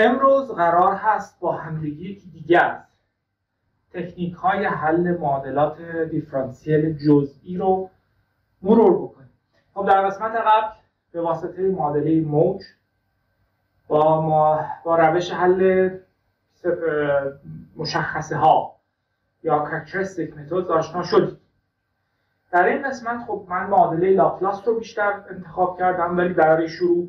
امروز قرار هست با همدیگه یکی دیگه تکنیک های حل معادلات دیفرانسیل جزئی رو مرور بکنیم. خب در قسمت قبل به واسطه معادله موج با, ما با روش حل مشخصه ها یا کارکترستیک متد آشنا شدید در این قسمت خب من معادله لاپلاس رو بیشتر انتخاب کردم ولی برای شروع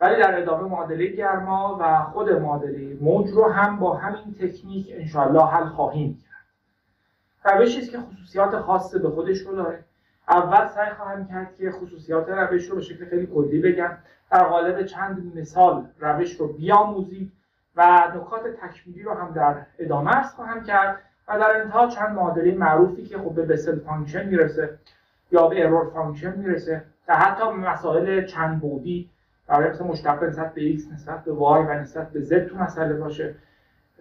ولی در ادامه معادله گرما و خود معادله موج رو هم با همین تکنیک انشالله حل خواهیم کرد. روشی است که خصوصیات خاص به خودش رو داره. اول سعی خواهم کرد که خصوصیات روش رو به شکل خیلی کلی بگم. در قالب چند مثال روش رو بیاموزید و نکات تکمیلی رو هم در ادامه عرض خواهم کرد. و در انتها چند معادله معروفی که خب به Bessel function می‌رسه یا به error function می‌رسه و حتی مسائل چند بعدی برای مثلا مشتق نسبت به x نسبت به y و نسبت به z تو مسئله باشه.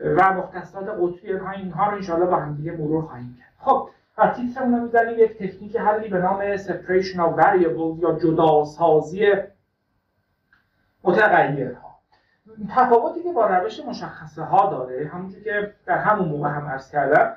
و مختصات قطبی ها اینها رو انشاءالله با هم دیگه مرور خواهیم کرد. خب و تیترمون رو می‌زنیم یک تکنیک حلی به نام separation of variables یا جداسازی متغیرها. تفاوتی که با روش مشخصه ها داره همونجور که در همون موقع هم عرض کردم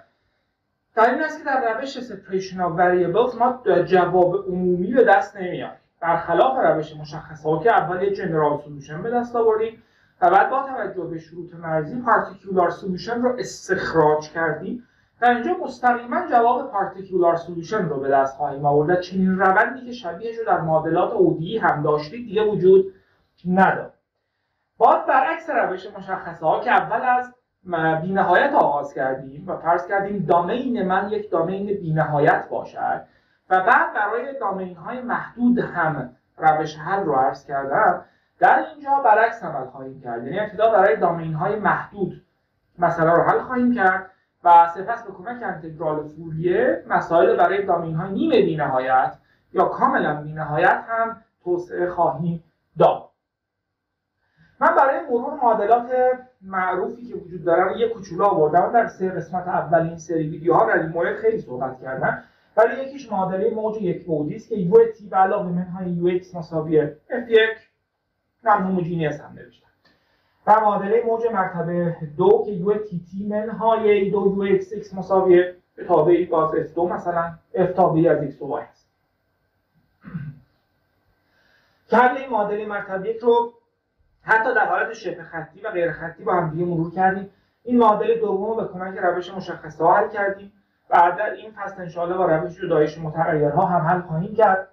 در این است که در روش separation of variables ما جواب عمومی به دست نمیاریم برخلاف روش مشخصه ها که اول یه general solution به دست آوردیم و بعد با توجه به شروط مرزی particular solution رو استخراج کردیم در اینجا مستقیما جواب particular solution رو به دست خواهیم آورد چنین روندی که شبیهش رو در معادلات ODE هم داشتید دیگه وجود نداره باز برعکس روش مشخصه ها که اول از بینهایت آغاز کردیم و فرض کردیم دامین من یک دامین بینهایت باشد و بعد برای دامین های محدود هم روش حل رو عرض کردم در اینجا برعکس عمل خواهیم کرد. یعنی ابتدا برای دامین های محدود مسئله رو حل خواهیم کرد و سپس به کمک انتگرال فوریه مسائل برای دامین های نیمه بینهایت یا کاملا بینهایت هم توسعه خواهیم داد. من برای مرور معادلات معروفی که وجود دارن یه کوچولو آوردم. در سه قسمت اول این سری ویدیوها مورد خیلی صحبت کردم. ولی یکیش معادله موج یک بعدی است که یو تی به علاوه منهای یو ایکس مساوی اف یک non homogeneous هم نوشتم و معادله موج مرتبه دو که یو تی تی منهای دو یو ایکس ایکس مساوی به تابعی باز اف دو مثلا اف تابعی از ایکس و وای هست. که این معادله مرتبه یک رو حتی در حالت شبه خطی و غیر خطی با هم دیگه مرور کردیم. این معادله دوم به کمک روش مشخصه حل کردیم و در این فصل انشاءالله با روش جدایش متغیرها هم حل خواهیم کرد.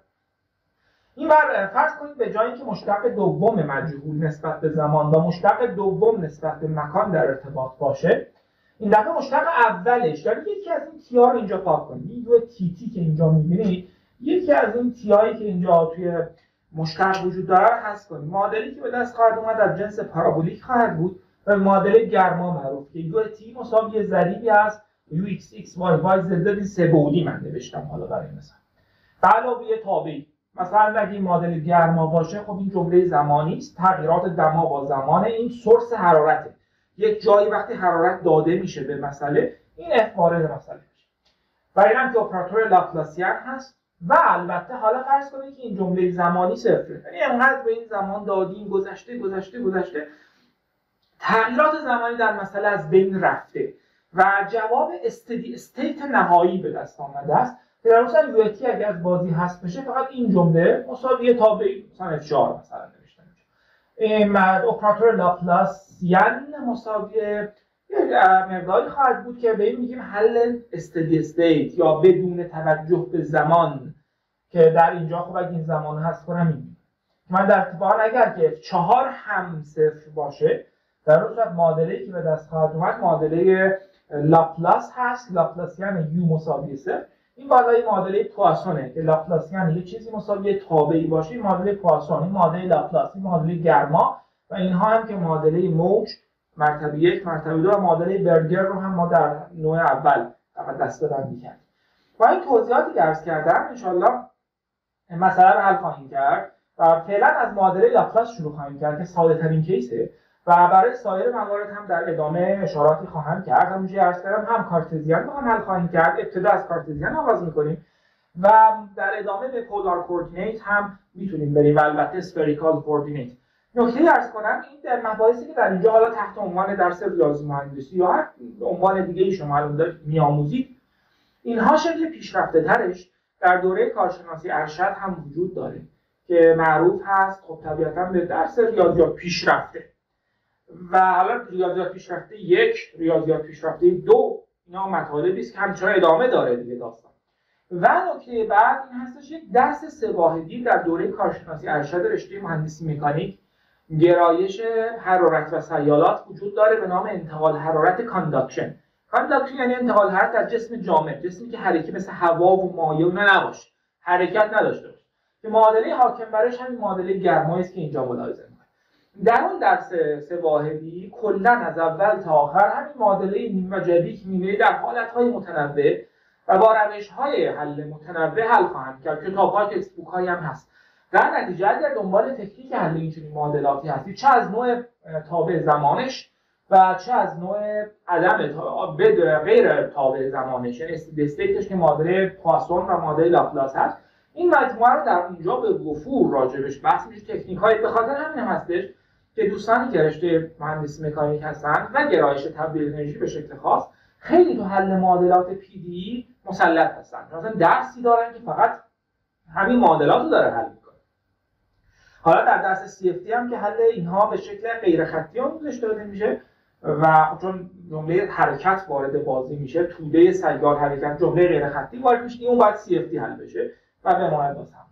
این بر فرض کنید به جایی که مشتق دوم مجهول نسبت به زمان و مشتق دوم نسبت به مکان در ارتباط باشه این دفعه مشتق اولش یعنی یکی از این تی رو اینجا پاک کنید یه تی تی که اینجا می‌بینید یکی از این تی که اینجا توی مشتق وجود داره رو حذف کنید معادلی که به دست خواهد اومد در جنس parabolic خواهد بود و معادله گرما معروف. که یو تی مساوی ضریبی است. یو ایکس ایکس وای وای زد سه بعدی من نوشتم حالا برای مثلا. به علاوه تابعی مثلا اگه این مدل گرما باشه خب این جمله زمانی است. تغییرات دما با زمان این source حرارته. یک جایی وقتی حرارت داده میشه به مسئله این اف وارد مسئله میشه. و اینم اپراتور لاپلاسیان هست. و البته حالا فرض کنید که این جمله زمانی صفره. یعنی انقدر به این زمان دادیم گذشته گذشته گذشته. تغییرات زمانی در مسئله از بین رفته و جواب استدی استیت نهایی به دست آمده است. در یوتی اگر از بازی هست بشه فقط این جمله مساوی تابعی. مثلا F4 مثلا نوشته اپراتور لاپلاسیان مساوی مقداری خواهد بود که به این میگیم حل steady state یا بدون توجه به زمان که در اینجا خب اگه این زمان هست کنم این من در اتفاقا اگر که چهار هم صفر باشه در اون صورت معادله که به دست خواهد اومد معادله لاپلاس هست. لاپلاسیان یو مساوی صفر. این بالای معادله پواسونه که لاپلاسیان یه چیزی مساوی تابعی باشه. این معادله پواسون این معادله لاپلاس این معادله گرما و اینها هم که معادله موج مرتبه یک مرتبه دو و معادله برگر رو هم ما در نوع اول فقط بندی کردیم با این توضیحاتی که عرض کردم انشالله مسئله رو حل خواهیم کرد و فعلا از معادله لاپلاس شروع خواهیم کرد که ساده ترین case ه و برای سایر موارد هم در ادامه اشاراتی خواهم کرد. همونجوری عرض کردم هم Cartesian با هم حل خواهیم کرد. ابتدا از Cartesian آغاز می‌کنیم و در ادامه به polar coordinate هم می‌تونیم بریم و البته spherical coordinate نکته ارز کنم این در مباحثی که در اینجا حالا تحت عنوان درس ریاضی مهندسی یا هر عنوان دیگه شما الان دارید میآموزید. اینها شکل پیشرفته ترش در دوره کارشناسی ارشد هم وجود داره که معروف هست. خب طبیعتا به درس ریاضیات پیشرفته. و حالا ریاضیات پیشرفته یک ریاضیات پیشرفته دو اینا مطالبی است که همچنان ادامه داره دیگه داستان. و نکته بعد این هستش یک درس سه واحدی در دوره کارشناسی ارشد رشته مهندسی مکانیک گرایش حرارت و سیالات وجود داره به نام انتقال حرارت کانداکشن. کانداکشن یعنی انتقال حرارت در جسم جامد جسمی که حرکت مثل هوا و مایع نه نباشه. حرکت نداشته باشه. که معادله حاکم برش همین معادله گرمایی است که اینجا ملاحظه در اون درس سه واحدی کلا از اول تا آخر همین معادله نیم و جدی که در حالتهای متنوع و با روش های حل متنوع حل خواهند کرد. کتاب های بوک هم هست. در نتیجه اگر دنبال تکنیک حل اینجوری معادلاتی هستید چه از نوع تابع زمانش و چه از نوع عدم غیر تابع زمانش یعنی state ش که معادله پواسون و معادله لاپلاس هست. این مجموعه رو در اونجا به وفور راجبش بحث میشه تکنیک های به خاطر همین هستش که دوستانی که رشته مهندسی مکانیک هستن و گرایش تبدیل انرژی به شکل خاص خیلی تو حل معادلات PDE مسلط هستن. مثلا درسی دارن که فقط همین معادلات رو داره حل حالا در درس CFT هم که حل اینها به شکل غیر خطی آموزش داده میشه و چون جمله حرکت وارد بازی میشه توده سیار حرکت جمله غیر خطی وارد میشه اون باید CFT حل بشه و به باز هم.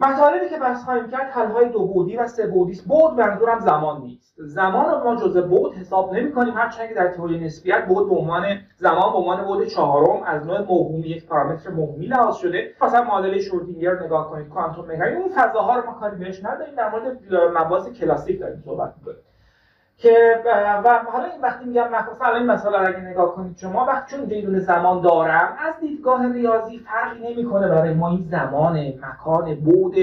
مطالبی که بحث خواهیم کرد حل‌های دو بعدی و سه بعدی است. بعد منظورم زمان نیست. زمان رو ما جزء بعد حساب نمی‌کنیم هرچند که در تئوری نسبیت بعد به عنوان زمان به عنوان بعد چهارم از نوع موهومی یک پارامتر موهومی لحاظ شده. مثلا معادله شوردینگر نگاه کنید کوانتوم مکانیک اون فضاها رو ما کاری بهش نداریم. در مورد مباحث کلاسیک داریم صحبت می‌کنیم. که و حالا این وقتی میگم مثلا این رو اگه نگاه کنید شما وقتی چون دیدون زمان دارم از دیدگاه ریاضی فرقی نمی‌کنه برای ما این زمان مکان بود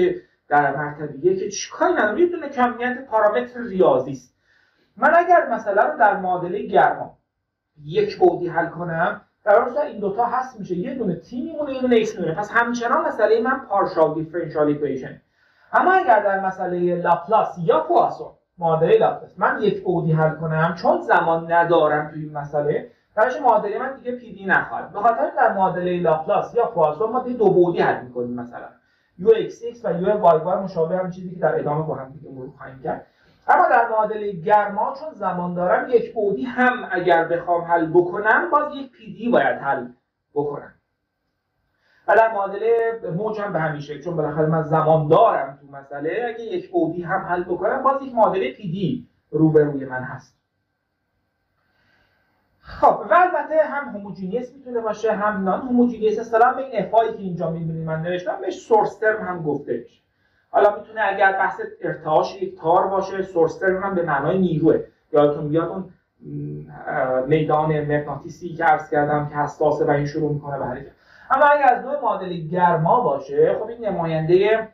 در مرتبه که چیکاری نداره یه دونه کمیت پارامتر ریاضی است. من اگر مثلا رو در معادله گرما یک بعدی حل کنم در واقع این دوتا هست میشه. یه دونه تی میمونه یه دونه ایکس میمونه. پس همچنان مسئله من partial differential equation اما اگر در مسئله لاپلاس یا پواسون معادله لاپلاس من یک بعدی حل کنم چون زمان ندارم توی این مسئله روش معادله من دیگه PDE نخواهد. به خاطر در معادله لاپلاس یا پواسون ما دیگه دو بعدی حل می‌کنیم مثلا. یو ایکس ایکس و یو وای وای مشابه هم چیزی که در ادامه با هم دیگه مرور خواهیم کرد. اما در معادله گرما چون زمان دارم یک بعدی هم اگر بخوام حل بکنم باز یک PDE باید حل بکنم. و در معادله موج هم به همین چون بالاخره من زمان دارم تو مسئله اگه یک بعدی هم حل بکنم باز یک معادله PDE روبروی من هست. خب و البته هم homogeneous می‌تونه باشه هم non homogeneous اصطلاحا به این افایی که اینجا می‌بینید من نوشتم بهش source term هم گفته میشه. حالا می‌تونه اگر بحث ارتعاش یک تار باشه سورس ترم هم به معنای نیروه. یادتون بیاد اون میدان مغناطیسی که عرض کردم که حساسه و این شروع می‌کنه به حرکت اما اگر از نوع معادله گرما باشه خب این نماینده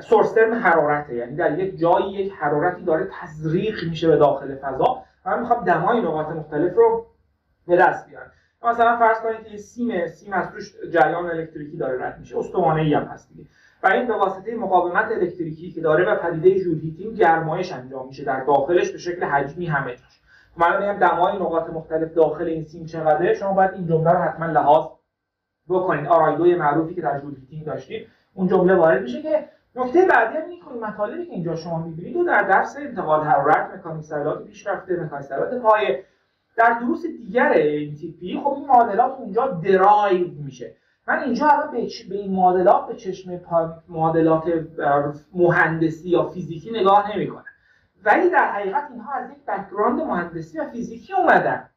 سورس ترم حرارته. یعنی در یک جایی یک حرارتی داره تزریق میشه به داخل فضا. و من می‌خوام دمای نقاط مختلف رو به دست بیارم. مثلا فرض کنید که سیم سیم از توش جریان الکتریکی داره رد میشه. استوانه ای هم هست دیگه. و این به واسطه مقاومت الکتریکی که داره و پدیده Joule heating گرمایش انجام میشه. در داخلش به شکل حجمی همه جاش. من دمای نقاط مختلف داخل این سیم چقدره؟ شما باید این جمله رو حتما لحاظ بکنید RI دوی معروفی که در Joule heating داشتید اون جمله وارد میشه که نکته بعدی هم می‌کنیم مطالبی که اینجا شما می‌بینید و در درس انتقال حرارت مکانیک سیالات پیشرفته مکانیک سیالات پایه در دروس دیگر این تیپی خب این معادلات اونجا derive میشه. من اینجا الان به, به این معادلات به چشم معادلات مهندسی یا فیزیکی نگاه نمی‌کنم. ولی در حقیقت اینها از یک background مهندسی و فیزیکی اومدن.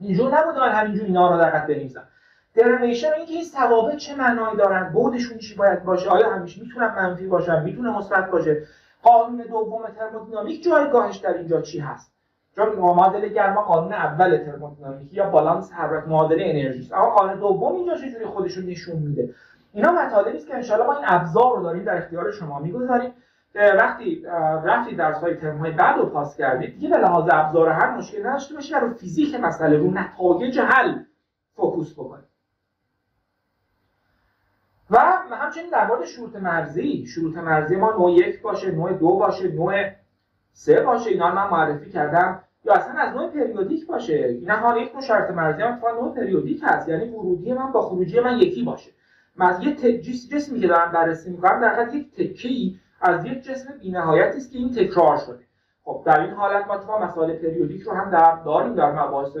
اینجور نبود من همینجور اینا رو دقت بنویسم. derivation اینکه این ثوابت چه معنایی دارن بعدشون چی باید باشه آیا همیشه می‌تونن منفی باشن می‌تونه مثبت باشه. قانون دوم ترمودینامیک جایگاهش در اینجا چی هست؟ چون معادله گرما قانون اول ترمودینامیکی یا بالانس حرارت معادله انرژی است. اما قانون دوم اینجا چجوری خودشون نشون میده؟ اینا مطالبی است که انشالله ما این ابزار رو داریم در اختیار شما می‌گذاریم. وقتی رفتی درس های ترم بعد رو پاس کردید دیگه به لحاظ ابزار هر مشکل نداشته باشید رو فیزیک مسئله رو نتایج حل focus بکنید همچنین در مورد شروط مرزی شروط مرزی ما نوع یک باشه نوع دو باشه نوع سه باشه اینا من معرفی کردم. یا اصلا از نوع periodic باشه. اینا حال یک نوع شرط مرزی هم نوع periodic هست. یعنی ورودی من با خروجی من یکی باشه. من یه جسمی که دارم بررسی می‌کنم در حقیقت یک تکه از یک جسم بی‌نهایتی است که این تکرار شده. خب در این حالت ما تو مسائل پریودیک رو هم در داریم در مباحث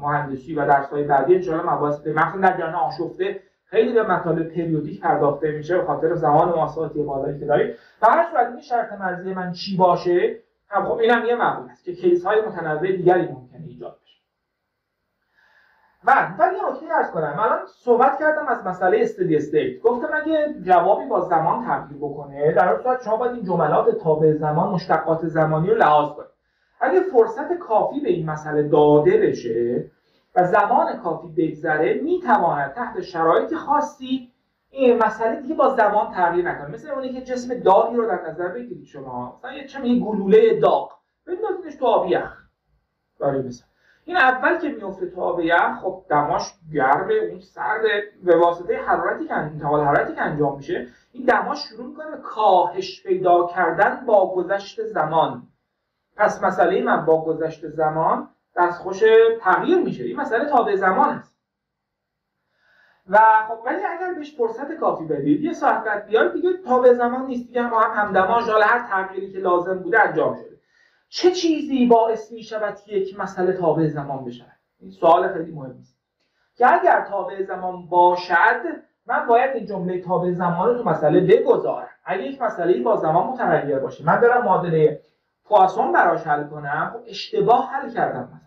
مهندسی و درس‌های بعدی ان مباحث مثلا در جریان آشفته خیلی به مطالب پریودیک پرداخته میشه به خاطر زمان محاسباتی بالایی که داریم. و هر صورت این شرط مرزی من چی باشه خب اینم یه معمول است که کیس های متنوع دیگری ممکنه ایجاد بشه. بعد ولی یه نکته ارز کنم. الان صحبت کردم از مسئله استدی استیت گفتم اگه جوابی با زمان تغییر بکنه در اون صورت شما باید این جملات تابع زمان مشتقات زمانی رو لحاظ کنید. اگه فرصت کافی به این مسئله داده بشه و زمان کافی بگذره می‌تواند تحت شرایط خاصی این مسئله دیگه با زمان تغییر نکنه. مثل اونی که جسم داغی رو در نظر بگیرید شما. مثلا یه چه گلوله داغ. بندازینش تو آب یخ. برای مثلا این اول که میفته تو آب یخ خب دماش گرمه اون سرد به واسطه حرارتی که انتقال حرارتی که انجام میشه این دماش شروع می‌کنه به کاهش پیدا کردن با گذشت زمان. پس مسئله من با گذشت زمان دستخوش تغییر میشه. این مسئله تابع زمان است. و خب ولی اگر بهش فرصت کافی بدید یه ساعت بعد بیاید دیگه تابع زمان نیست. دیگه هم همدمان حالا هر تغییری که لازم بوده انجام شده. چه چیزی باعث می شود که یک مسئله تابع زمان بشه؟ این سوال خیلی مهمی است که اگر تابع زمان باشد من باید این جمله تابع زمان رو تو مسئله بگذارم. اگه یک مسئله با زمان متغیر باشه. من برم معادله پواسون براش حل کنم خب اشتباه حل کردم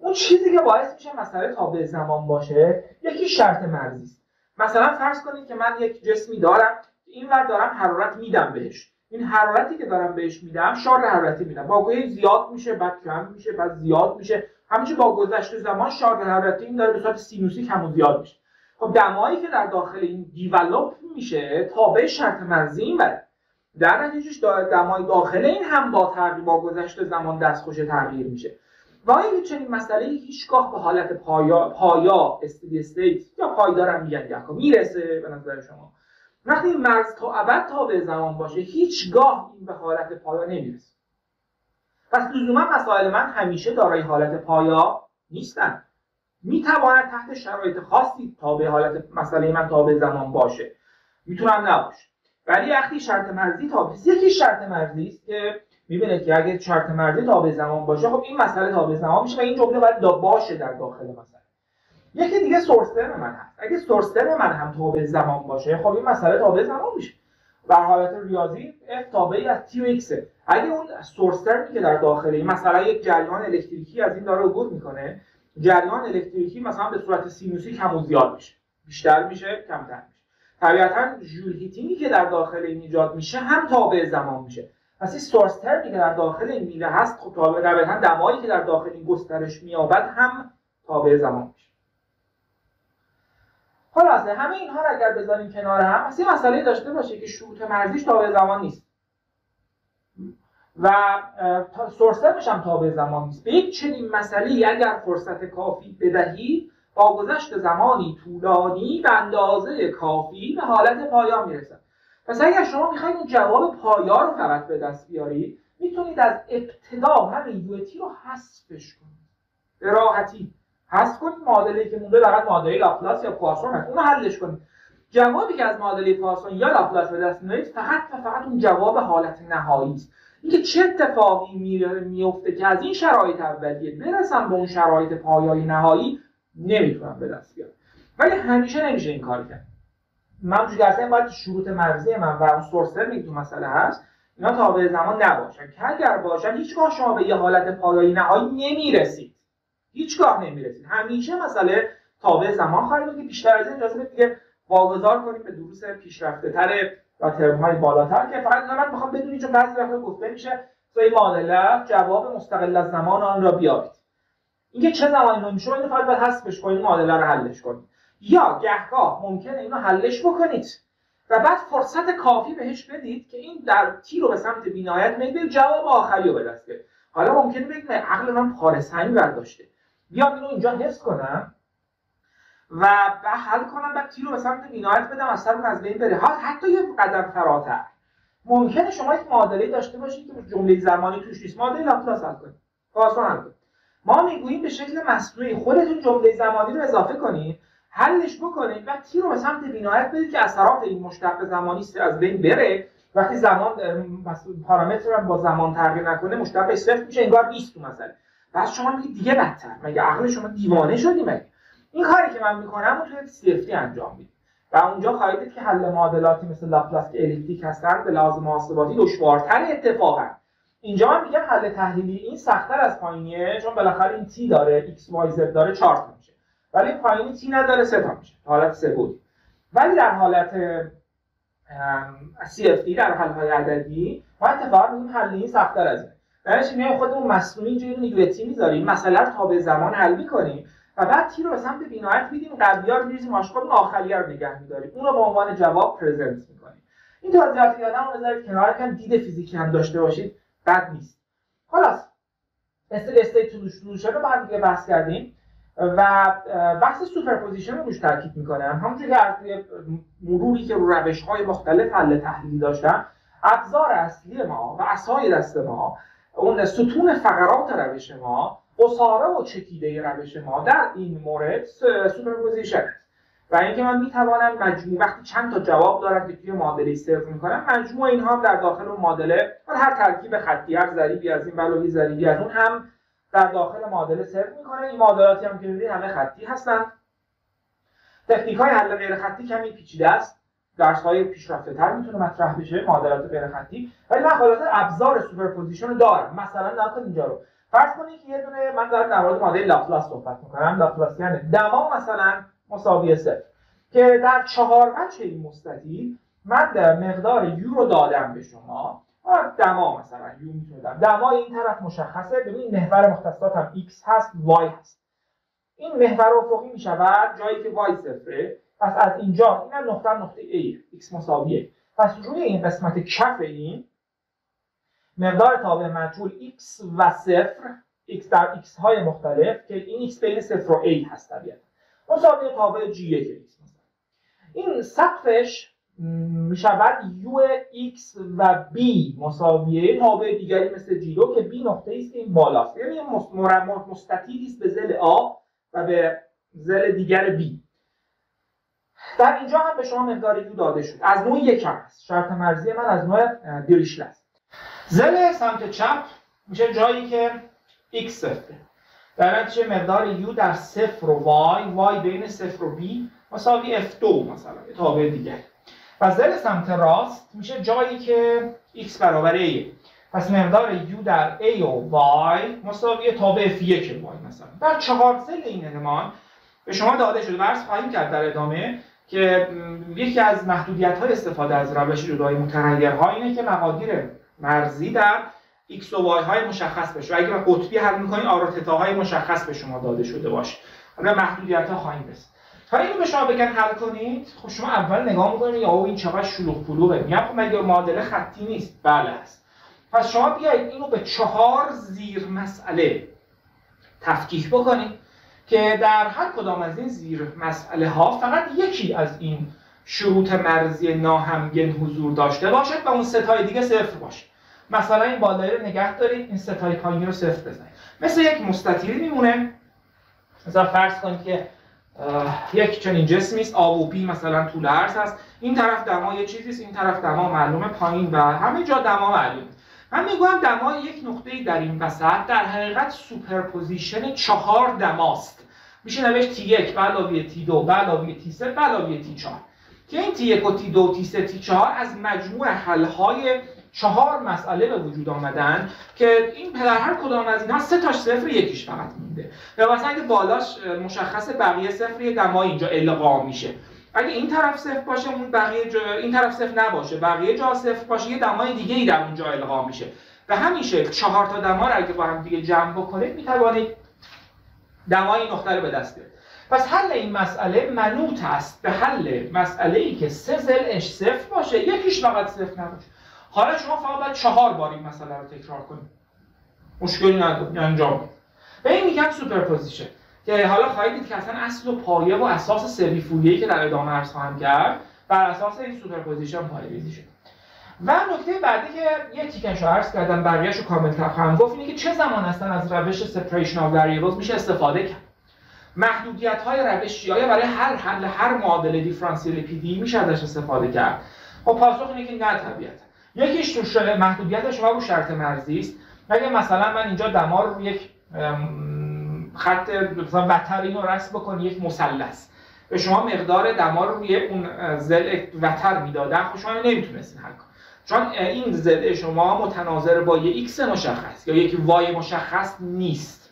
اون چیزی که باعث میشه مسئله تابع زمان باشه یکی شرط مرزی است. مثلا فرض کنید که من یک جسمی دارم اینور دارم حرارت میدم بهش. این حرارتی که دارم بهش میدم شار حرارتی میدم. با زیاد میشه بعد کم میشه بعد زیاد میشه. همیشه با گذشت زمان شار حرارتی این داره به صورت سینوسی کم و زیاد میشه. خب دمایی که در داخل این develop میشه تابع شرط مرزی این بره. در نتیجهش دمای داخل این هم با تغییر با گذشت زمان دستخوش تغییر میشه. این چنین مسئله هیچگاه به حالت پایا پایا state یا پایدارم میگن آیا می‌رسه به نظر شما. وقتی مرز تا ابد تا به زمان باشه هیچگاه این به حالت پایا نمی‌رسه. پس لزوما مسائل من همیشه دارای حالت پایا نیستن. می‌تواند تحت شرایط خاصی تا به حالت مسئله من تا به زمان باشه. می‌تونم نباشه. ولی وقتی شرط مرزی تا یکی شرط مرزی است که می‌بینه که اگه شرط مرزی تابع زمان باشه خب این مسئله تابع زمان میشه و این جمله باید باشه در داخل مسئله. یکی دیگه سورستر من هست. اگه سورستر من هم تابع زمان باشه خب این مسئله تابع زمان میشه. و حالت ریاضی f تابعی از t و x اگه اون سورستر که در داخل این مثلا یک جریان الکتریکی از این داره عبور می‌کنه جریان الکتریکی مثلا به صورت سینوسی کم و زیاد میشه. بیشتر میشه کمتر میشه. طبیعتا ژول هیتینگی که در داخل این ایجاد میشه هم تابع زمان میشه. پس این سورس ترمی که در داخل این میله هست خب تابع طبیعتا دمایی که در داخل این گسترش مییابد هم تابع زمان میشه. خلاصه همه اینها رو اگر بذاریم کنار هم پس یه مسئله داشته باشه که شروط مرزیش تابع زمان نیست. و سورسترمش هم تابع زمان نیست. به یک چنین مسئله اگر فرصت کافی بدهی با گذشت زمانی طولانی به اندازه کافی به حالت پایان می‌رسد. پس اگر شما می‌خواید اون جواب پایا رو فقط به دست بیارید می‌تونید از ابتدا همین یوتی رو حذفش کنید. به راحتی حذف کنید معادله که مونده فقط معادله لاپلاس یا پواسون هست. اون رو حلش کنید. جوابی که از معادله پواسون یا لاپلاس به دست میارید فقط و فقط اون جواب حالت نهایی است. اینکه چه اتفاقی میفته که از این شرایط اولیه برسم به اون شرایط پایایی نهایی نمی‌تونم به دست بیارم. ولی همیشه نمیشه این کار کرد. منتها باید شروط مرزی من و اون source term ی که تو مسئله هست اینا تابع زمان نباشن. که اگر باشن هیچگاه شما به یه حالت پایایی نهایی نمی‌رسید. هیچگاه نمی‌رسید. همیشه مسئله تابع زمان خواهید بود که بیشتر از این اجازه دیگه واگذار کنیم به دروس پیشرفته تر و ترم های بالاتر که فقط من می‌خوام بدونید چون بعضی وقتا گفته میشه این معادله جواب مستقل از زمان آن را بیارید اینکه چه زمانی رو میشه؟ اینو فقط باید حذفش کنید معادله رو حلش کنید. یا گهگاه ممکنه اینو حلش بکنید. و بعد فرصت کافی بهش بدید که این در تیر رو به سمت بینایت میده جواب آخری رو به بیاره حالا ممکنه بگید عقل من پاره سنگ برداشته. بیام اینو اینجا حفظ کنم و حل کنم بعد تی رو به سمت بینایت بدم از سر از بین بره. حتی یه قدم فراتر. ممکنه شما یک معادله داشته باشید که جمله زمانی توش نیست. معادله لاپلاس حل کنید. حل کنید. ما می‌گوییم به شکل مصنوعی خودتون جمله زمانی رو اضافه کنید حلش بکنید و تی رو به سمت بینایت بدید که اثرات این مشتق زمانی از بین بره. وقتی زمان پارامتر رو با زمان تغییر نکنه مشتق صفر میشه انگار نیست تو مثلا بعد شما میگید دیگه بدتر. مگه عقل شما دیوانه شدی مگه؟ این کاری که من می‌کنم توی CFD انجام میدم و اونجا خواهید که حل معادلاتی مثل لاپلاس که الیپتیک هستن به لحاظ محاسباتی دشوارتر اتفاقا. اینجا من میگم حل تحلیلی این سختتر از پایینیه چون بالاخره این تی داره x y z داره 4 تا میشه. ولی پایینی تی نداره 3 تا میشه حالت سه بود. ولی در حالت CFD در حل های عددی ما اتفاقا میگیم حل این سختتر از اینه. یعنی میایم خودمون مصنوعی اینجوری t می‌ذاریم مسئله رو تابع زمان حل می‌کنیم و بعد t رو به سمت بی‌نهایت میدیم قبلی رو میریزیم آشغال اون آخریه رو نگه میداریم. اون رو به عنوان جواب present می‌کنیم. این توضیحات یادم رو بذارید کنار کم دید فیزیکی هم داشته باشید. بد نیست. خلاص. state solution رو بعد دیگه بحث کردیم و بحث superposition رو روش تاکید می‌کنم. همونجور که از مروری که رو روش های مختلف حل تحلیلی داشتم ابزار اصلی ما و عصای دست ما اون ستون فقرات روش ما عصاره و چکیده روش ما در این مورد superposition است. و اینکه من می‌توانم مجموع وقتی چند تا جواب دارم که توی معادله صدق می‌کنن مجموع اینها هم در داخل اون معادله هر ترکیب خطی هر ضریبی از این بلوی ضریبی از اون هم در داخل معادله صدق می‌کنه. این معادلاتی هم که همه خطی هستن. تکنیک های حل غیر خطی کمی پیچیده است. درس های پیشرفته تر می‌تونه مطرح بشه معادلات غیر خطی ولی من خلاصه ابزار superposition رو دارم. مثلا نکن اینجا رو. فرض کنید که یه دونه من دارم در مورد معادله لاپلاس صحبت می‌کنم. لاپلاسین دما مثلا مساوی صفر که در چهار وجه این مستطیل من در مقدار u رو دادم به شما. دما مثلا یو می‌تونم دما این طرف مشخصه. ببین محور مختصات هم x هست y هست. این محور افقی می‌شود جایی که y صفره. پس از اینجا این نقطه نقطه A x مساویه. پس روی این قسمت کف این مقدار تابع مجهول x و صفر x در x های مختلف که این x بین صفر و a هست طبیعتا. مساوی تابع g1 x مثلا این سقفش می شود u x و b مساویه تابع دیگری مثل g2 که b نقطه است این بالاست. یعنی مستطیلی است به زل a و به زل دیگر b در اینجا هم به شما مقدار u داده شد. از نوع یکم است. شرط مرزی من از نوع دیریشل است. زل سمت چپ میشه جایی که x صفره در نتیجه مقدار u در صفر و y y بین صفر و b مساوی f2 مثلا یه تابع دیگه. و زل سمت راست میشه جایی که x برابر a پس مقدار u در a و y مساوی تابع f1 y مثلا. در چهار زل این المان به شما داده شده ورس خواهیم کرد در ادامه که یکی از محدودیت های استفاده از روش جدای متغیرها اینه که مقادیر مرزی در x و y های مشخص بشه. اگر قطبی حل می‌کنید آرا های مشخص به شما داده شده باشه. حالا محدودیت ها خواهیم رسید. تا اینو به شما بگن حل کنید خب شما اول نگاه می‌کنید یا این چقدر شلوغ پلوغه. میگم خب مگه معادله خطی نیست؟ بله هست پس شما بیایید اینو به چهار زیر مسئله تفکیک بکنید که در هر کدام از این زیر مسئله ها فقط یکی از این شروط مرزی ناهمگن حضور داشته باشد و اون ستای دیگه صفر باشه. مثلا این بالایی رو نگه دارید این ستای پایینی رو صفر بزنید. مثل یک مستطیل میمونه. مثلا فرض کنید که یک چنین جسمی است a و b مثلا طول عرض هست این طرف دما یه چیزی این طرف دما معلومه پایین و همه جا دما معلومه. من می‌گویم دمای یک نقطه در این وسط در حقیقت superposition چهار دماست میشه نوشت T یک به علاوه T دو به علاوه T سه به علاوه T چهار. که این T یک و T دو T سه T چهار از مجموع حلهای چهار مسئله به وجود آمدن که این در هر کدام از اینها سه تاش صفر یکیش فقط مونده. و مثلا اگه بالاش مشخص بقیه صفر یه دمای اینجا القا میشه. اگه این طرف صفر باشه اون بقیه جا این طرف صفر نباشه. بقیه جا صفر باشه یه دمای دیگه ای در اونجا القا میشه. و همیشه چهار تا دما رو اگه با هم دیگه جمع بکنید می‌توانید دمای نقطه رو به دست بیارید. پس حل این مسئله منوط است به حل مسئله ای که سه زلش صفر باشه یکیش فقط صفر نباشه. حالا شما فقط باید چهار بار این مسئله رو تکرار کنید. مشکلی نداره انجام به این میگن superposition. که حالا خواهید دید که اصلا اصل و پایه و اساس سری که در ادامه عرض خواهم کرد بر اساس این superposition پایه‌ریزی شد و نکته بعدی که یه تیکش رو عرض کردم بقیه‌اش رو کامل خواهم گفت اینه که چه زمان هستن از روش separation of variables میشه استفاده کرد؟ محدودیت های روشی های برای هر حل هر معادله دیفرانسیل PDE میشه ازش استفاده کرد. خب پاسخ اینه که نه طبیعتا. یکیش تو محدودیت شما رو شرط مرزی است. اگه مثلا من اینجا دما رو یک خط مثلا وتر اینو رسم بکنی یک مثلث. به شما مقدار دما رو روی اون زل وتر می‌دادن. خب شما نمی‌تونستین حل کنید چون این زل شما متناظر با یک x مشخص یا یک y مشخص نیست.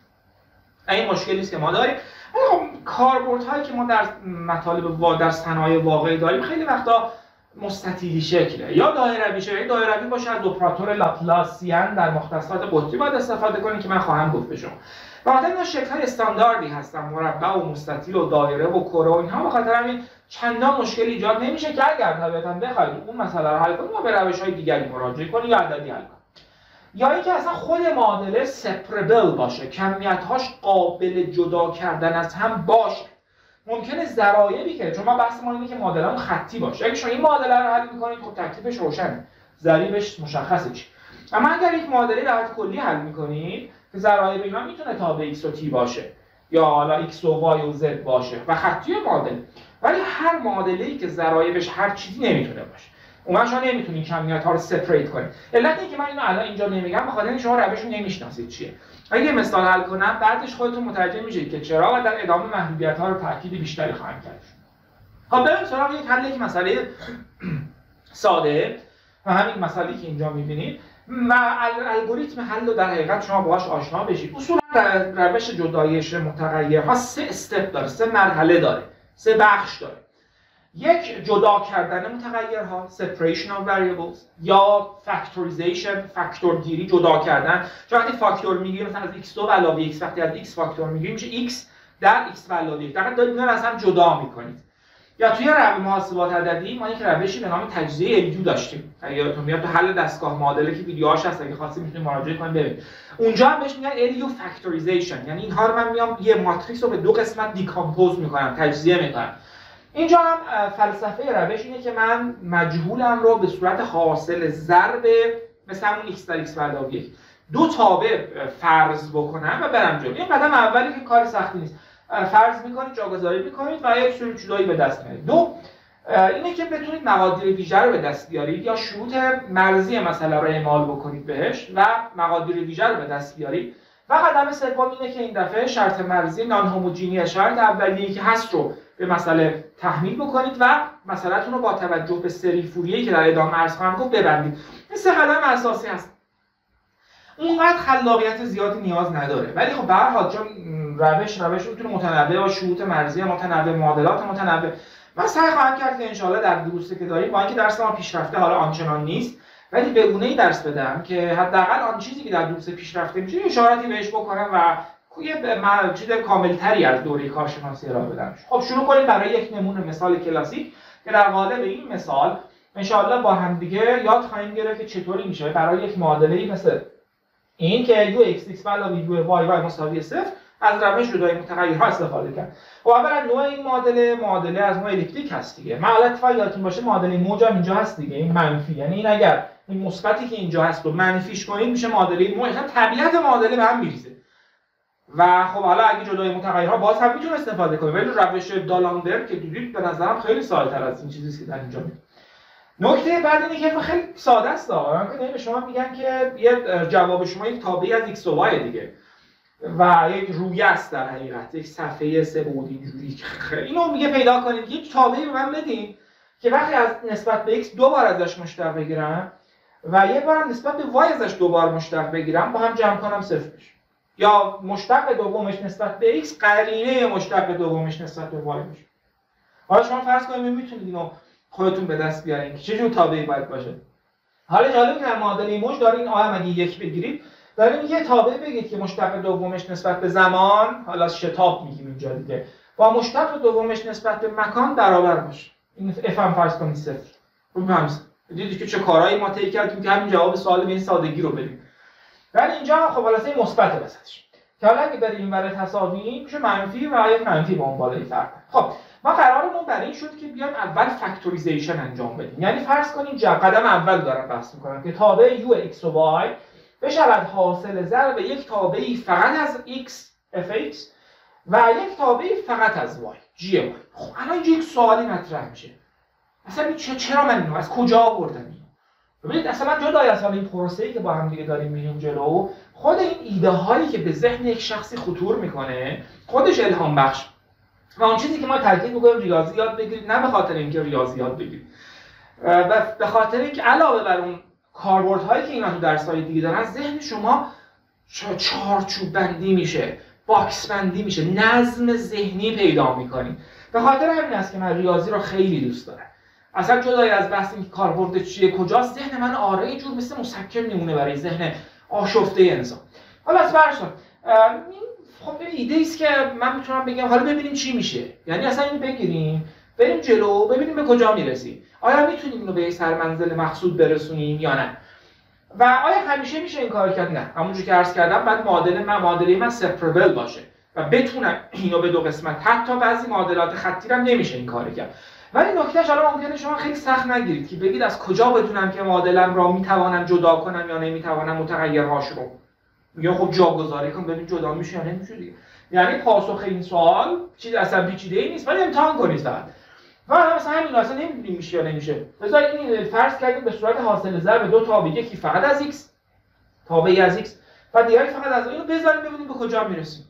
این مشکلی است که ما داریم. خب کاربردهایی که ما در مطالب وا در صنایع واقعی داریم خیلی وقتا مستطیلی شکله. یا دایروی شکل. دایروی باشه از اپراتور لاپلاسیان در مختصات قطبی باید استفاده کنید که من خواهم گفت به شما. بخاطر اینا شکل استانداردی هستن. مربع و مستطیل و دایره و کره و اینها. بخاطر همین چندان مشکل ایجاد نمیشه که اگر طبیعتا بخواید اون مسئله رو حل کنید یا به روش های دیگری مراجعه کنید یا عددی حل کنید یا اینکه اصلا خود معادله سپربل باشه. کمیت‌هاش قابل جدا کردن از هم باشه. ممکنه ذرایبی که چون ما بحث ما اینه که معادله خطی باشه. اگه شما این معادله رو حل می‌کنید خب تکلیفش روشنه. ضریبش مشخصه چی. اما اگر یک معادله در کلی حل می‌کنید که ذرایب اینا می‌تونه تابع x و t باشه یا حالا x و y و z باشه و خطی معادله ولی هر معادله‌ای که ذرایبش هر چیزی نمی‌تونه باشه. اون شما نمی‌تونید کمیت ها رو سپریت کنید. علت اینکه من اینو الان اینجا نمیگم بخاطر شما رو نمی‌شناسید چیه. اگه مثال حل کنم بعدش خودتون متوجه میشید که چرا و در ادامه محدودیت ها رو تاکید بیشتری خواهم کرد. خب بریم سراغ یک حل یک مسئله ساده و همین مسئله که اینجا می‌بینید. و الگوریتم حل رو در حقیقت شما باهاش آشنا بشید. اصولا روش جدایش متغیرها سه استپ داره سه مرحله داره سه بخش داره. یک جدا کردن متغیرها separation of variables یا factorization فاکتور گیری جدا کردن. چون وقتی فاکتور می‌گیریم مثلا از x2 به علاوه x وقتی از x فاکتور می‌گیریم میشه x در x علاوه x در دارید اینا از هم جدا می‌کنید. یا توی روش محاسبات عددی ما یک روشی به نام تجزیه LU داشتیم. اگه یادتون بیاد تو حل دستگاه معادله که ویدیوهاش هست اگه خواستید می‌تونید مراجعه کنید ببینید. اونجا هم بهش میگن LU factorization یعنی اینها رو من میام یه matrix رو به دو قسمت decompose می‌کنم تجزیه می‌کنم. اینجا هم فلسفه روش اینه که من مجهولم رو به صورت حاصل ضرب مثل همون x در x بعد یک. دو تابع فرض بکنم و برم جلو. این قدم اولی که کار سختی نیست. فرض می‌کنید جاگذاری می‌کنید و یک سری چیزایی به دست میارید. دو اینه که بتونید مقادیر ویژه رو به دست بیارید یا شروط مرزی مثلا رو اعمال بکنید بهش و مقادیر ویژه رو به دست بیارید. و قدم سوم اینه که این دفعه شرط مرزی نان هوموجینی شرط اولیه که هست رو به مسئله تحمیل بکنید و مسئلهتون رو با توجه به سری فوریه که در ادامه عرض خواهم گفت ببندید. این سه قدم اساسی هست. اونقدر خلاقیت زیادی نیاز نداره. ولی خب به هر چون روش روش می‌تونه متنوع با شروط مرزی متنوع معادلات متنوع. من سعی خواهم کرد که انشاءالله در دروسی که داریم با اینکه درس ما پیشرفته حالا آنچنان نیست ولی به گونه درس بدم که حداقل آن چیزی که در دروس پیشرفته میشه اشارتی بهش بکنم و یه چیز کاملتری از دوره کارشناسی ارائه بدم. خب شروع کنیم برای یک نمونه مثال کلاسیک که در قالب این مثال انشاءالله با همدیگه یاد خواهیم گرفت که چطوری میشه. برای یک معادله مثل این که یو x x علاوه یو y y مساوی صفر از روش جدای متغیرها استفاده کرد. خب اولا نوع این معادله معادله از نوع الیپتیک هست دیگه. معادله یادتون باشه معادله موج هم اینجا هست دیگه. این منفی. یعنی این اگر این مثبتی که اینجا هست رو منفیش کنید میشه معادله موج. طبیعت معادله به هم میریزه. و خب حالا اگه جدای متغیرها باز هم می‌تونه استفاده کنه ولی روش دالامبر که دیدید به نظرم خیلی ساده‌تر از این چیزی که در اینجا میاد نکته بعد اینه که خیلی ساده است آقا. به شما میگن که یه جواب شما یک تابعی از x و y دیگه. و یک رویه است در حقیقت. یک صفحه سه بعدی اینجوری. اینو میگه پیدا کنید. یک تابعی به من بدین که وقتی از نسبت به x دو بار ازش مشتق بگیرم و یک بارم نسبت به y ازش دو بار مشتق بگیرم با هم جمع کنم صفر بشه. یا مشتق دومش نسبت به x قرینه مشتق دومش نسبت به y میشه. حالا شما فرض کنید می‌تونید اینو خودتون به دست بیارین که چه جور تابعی باید باشه. حالا جالب در معادله موج دارین آهم اگه یک بگیرید داریم یه تابع بگید که مشتق دومش نسبت به زمان حالا شتاب میگیم اینجا دیگه با مشتق دومش نسبت به مکان برابر باشه. این اف هم فرض کنید صفر. دیدید که چه کارهایی ما طی کردیم که همین جواب سوال به این سادگی رو بدیم. ولی اینجا خب خلاصه مثبت وسطش. که حالا اگه بریم این برای تساوی میشه منفی و یک منفی به اون بالای فرق خب ما قرارمون برای این شد که بیایم اول فکتوریزیشن انجام بدیم. یعنی فرض کنیم جا قدم اول دارم بحث می‌کنم که تابع u x و y بشود حاصل ضرب یک تابعی فقط از x fx و یک تابعی فقط از y g y خب الان اینجا یک سوالی مطرح میشه. اصلا چرا من اینو از کجا آوردم؟ ببینید اصلا جدای از این پروسه‌ای که با هم دیگه داریم میریم جلو خود این ایده هایی که به ذهن یک شخصی خطور می‌کنه خودش الهام بخش. و اون چیزی که ما تاکید می‌کنیم ریاضی یاد بگیرید نه به خاطر اینکه ریاضی یاد بگیرید. و به خاطر اینکه علاوه بر اون کاربرد هایی که اینا تو درس های دیگه دارن ذهن شما چارچوب بندی میشه box بندی میشه نظم ذهنی پیدا می‌کنید به خاطر همین است که من ریاضی رو خیلی دوست دارم. اصلا جدای از بحث اینکه کاربرد چیه کجاست؟ ذهن من آره جور مثل مسکن میمونه برای ذهن آشفته انسان. حالا از این خب ایده است که من می‌تونم بگم حالا ببینیم چی میشه. یعنی اصلا اینو بگیریم بریم جلو ببینیم به کجا می‌رسیم. آیا می‌تونیم اینو به سرمنزل مقصود برسونیم یا نه؟ و آیا همیشه میشه این کار کرد؟ نه. همونجور که عرض کردم بعد معادله من معادله من سپربل باشه و بتونم اینو به دو قسمت حتی بعضی معادلات خطی هم نمیشه این کار کرد. ولی نکتهش حالا ممکنه شما خیلی سخت نگیرید که بگید از کجا بدونم که معادلم را می‌توانم جدا کنم یا نمی‌توانم متغیرهاش رو. میگم خب جاگذاری کن ببین جدا میشه یا نمیشه دیگه یعنی پاسخ این سوال چیز اصلا پیچیده ای نیست ولی امتحان کنید فقط. و مثلا همین اصلا نمی‌دونیم میشه یا نمیشه. بذارید این فرض کردیم به صورت حاصل ضرب دو تابع یکی فقط از x تابعی از x. و دیگری فقط از اینو بذاریم ببینیم به کجا می‌رسیم.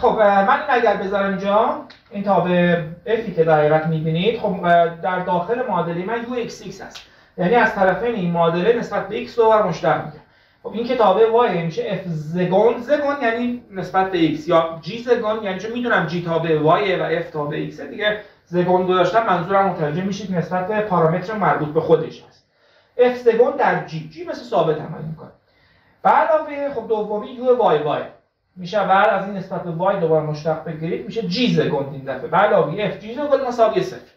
خب من اگر بذارم اینجا این تابع فی که در حقیقت می‌بینید خب در داخل معادله من u x x هست. یعنی از طرفین این معادله نسبت به رو بر مشترک میگه خب این که تابع y میشه f زگون زگون یعنی نسبت به x یا g زگون یعنی چون می‌دونم g تابع y و f تابع x دیگه زگون گذاشتم منظورم متوجه میشید نسبت به پارامتر مربوط به خودش هست. F زگون در g g مثل ثابت عمل می‌کنه. بعد خب دومی u y y. میشه بعد از این نسبت به y دوباره مشتق بگیرید میشه g زگون این دفعه. بعد آبی f g زگون مساوی صفر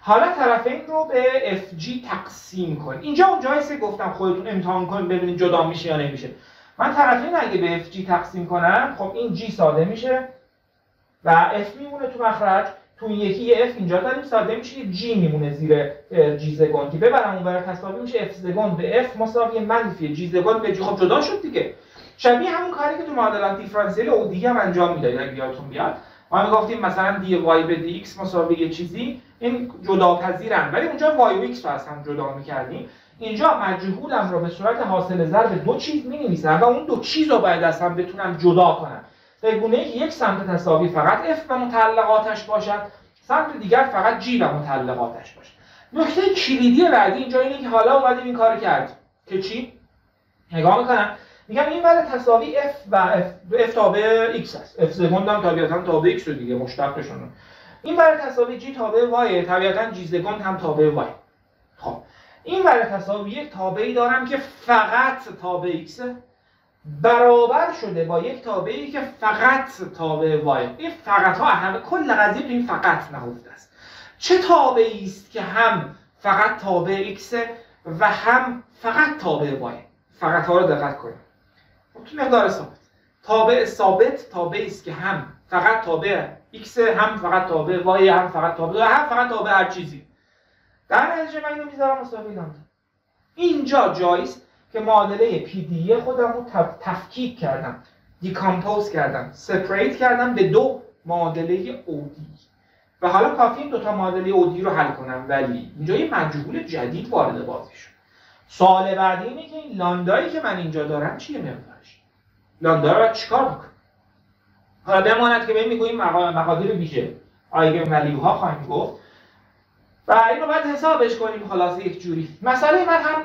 حالا طرفین رو به FG تقسیم کن اینجا اون جایی که گفتم خودتون امتحان کنید ببینید جدا میشه یا نمیشه. من طرفین اگه به FG تقسیم کنم خب این G ساده میشه و F میمونه تو مخرج. تو این یکی یه F اینجا داریم ساده میشه G میمونه زیر G زگان که ببرم اون برای تساوی میشه F زگان به F مساوی منفی G زگان به G. خب جدا شد دیگه. شبیه همون کاری که تو معادلات دیفرانسیل اودی هم انجام می‌دادید اگه یادتون بیاد. ما می‌گفتیم مثلا dy به dx مساوی یه چیزی این جدا پذیرن ولی اونجا y و x رو از هم جدا می‌کردیم. اینجا مجهولم رو به صورت حاصل ضرب دو چیز می نویسم و اون دو چیز رو باید از هم بتونم جدا کنم به گونه یک سمت تساوی فقط F و متعلقاتش باشد سمت دیگر فقط G و متعلقاتش باشد. نکته کلیدی بعدی اینجا اینه که حالا اومدیم این کار کرد که چی؟ نگاه می‌کنم. میگم این ور تساوی f و f, f تابع x است. F سوم هم طبیعتا تابع x رو دیگه مشتقشون این ور تساوی g تابع y طبیعتا g سوم هم تابع y. خب این ور تساوی یک تابعی دارم که فقط تابع x برابر شده با یک تابعی که فقط تابع y. این فقط ها همه کل قضیه تو این فقط نهفته است. چه تابعی است که هم فقط تابع x و هم فقط تابع y فقط ها رو دقت کنید تو مقدار ثابت تابع ثابت تابعی است که هم فقط تابع x هم فقط تابع y هم فقط تابع هم فقط تابع هر چیزی. در نتیجه من اینو می‌ذارم مساوی لامدا اینجا جایی که معادله PDE خودم رو تفکیک کردم decompose کردم separate کردم به دو معادله ODE و حالا کافی این دو تا معادله اودی رو حل کنم ولی اینجا یه مجهول جدید وارد بازی شد. سوال بعدی اینه که این لاندایی که من اینجا دارم چیه مقدارش لاندا رو چیکار بکنم حالا بماند که بهم می‌گوییم مقادیر ویژه. آیگن ولیو ها خواهیم گفت. و اینو باید حسابش کنیم خلاصه یک جوری. مسئله من هم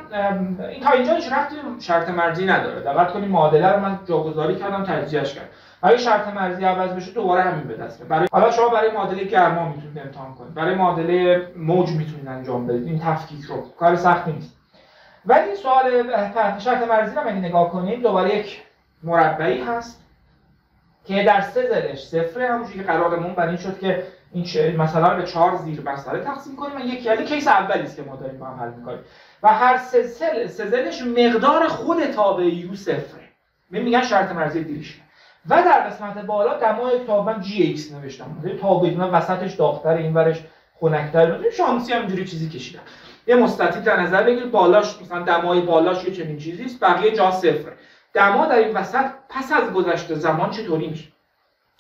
این تا اینجا رفتی شرط مرزی نداره. دقت کنیم معادله رو من جاگذاری کردم تجزیهش کردم. اگه شرط مرزی عوض بشه دوباره همین به دست برای حالا شما برای معادله گرما می‌تونید امتحان کنید. برای معادله موج می‌تونید انجام بدید. این تفکیک رو. کار سختی نیست. ولی سوال شرط مرزی رو اگه نگاه کنیم دوباره یک مربعی هست که در سه زلش صفره همونجوری که قرارمون بر این شد که این مثلا به چهار زیر مسئله تقسیم کنیم من یک یعنی کیس اولی است که ما داریم با حل می‌کنیم. و هر سه, سل، مقدار خود تابع یو صفره. به میگن شرط مرزی دیریشله و در قسمت بالا دمای کتاب من g x نوشتم. تا بدون وسطش داغتر این ورش خنک‌تر بود. شانسی هم اینجوری چیزی کشیدم یه مستطیل در نظر بگیر بالاش مثلا دمای بالاش یه چنین چیزی است. بقیه جا صفر دما در این وسط پس از گذشته زمان چطوری میشه؟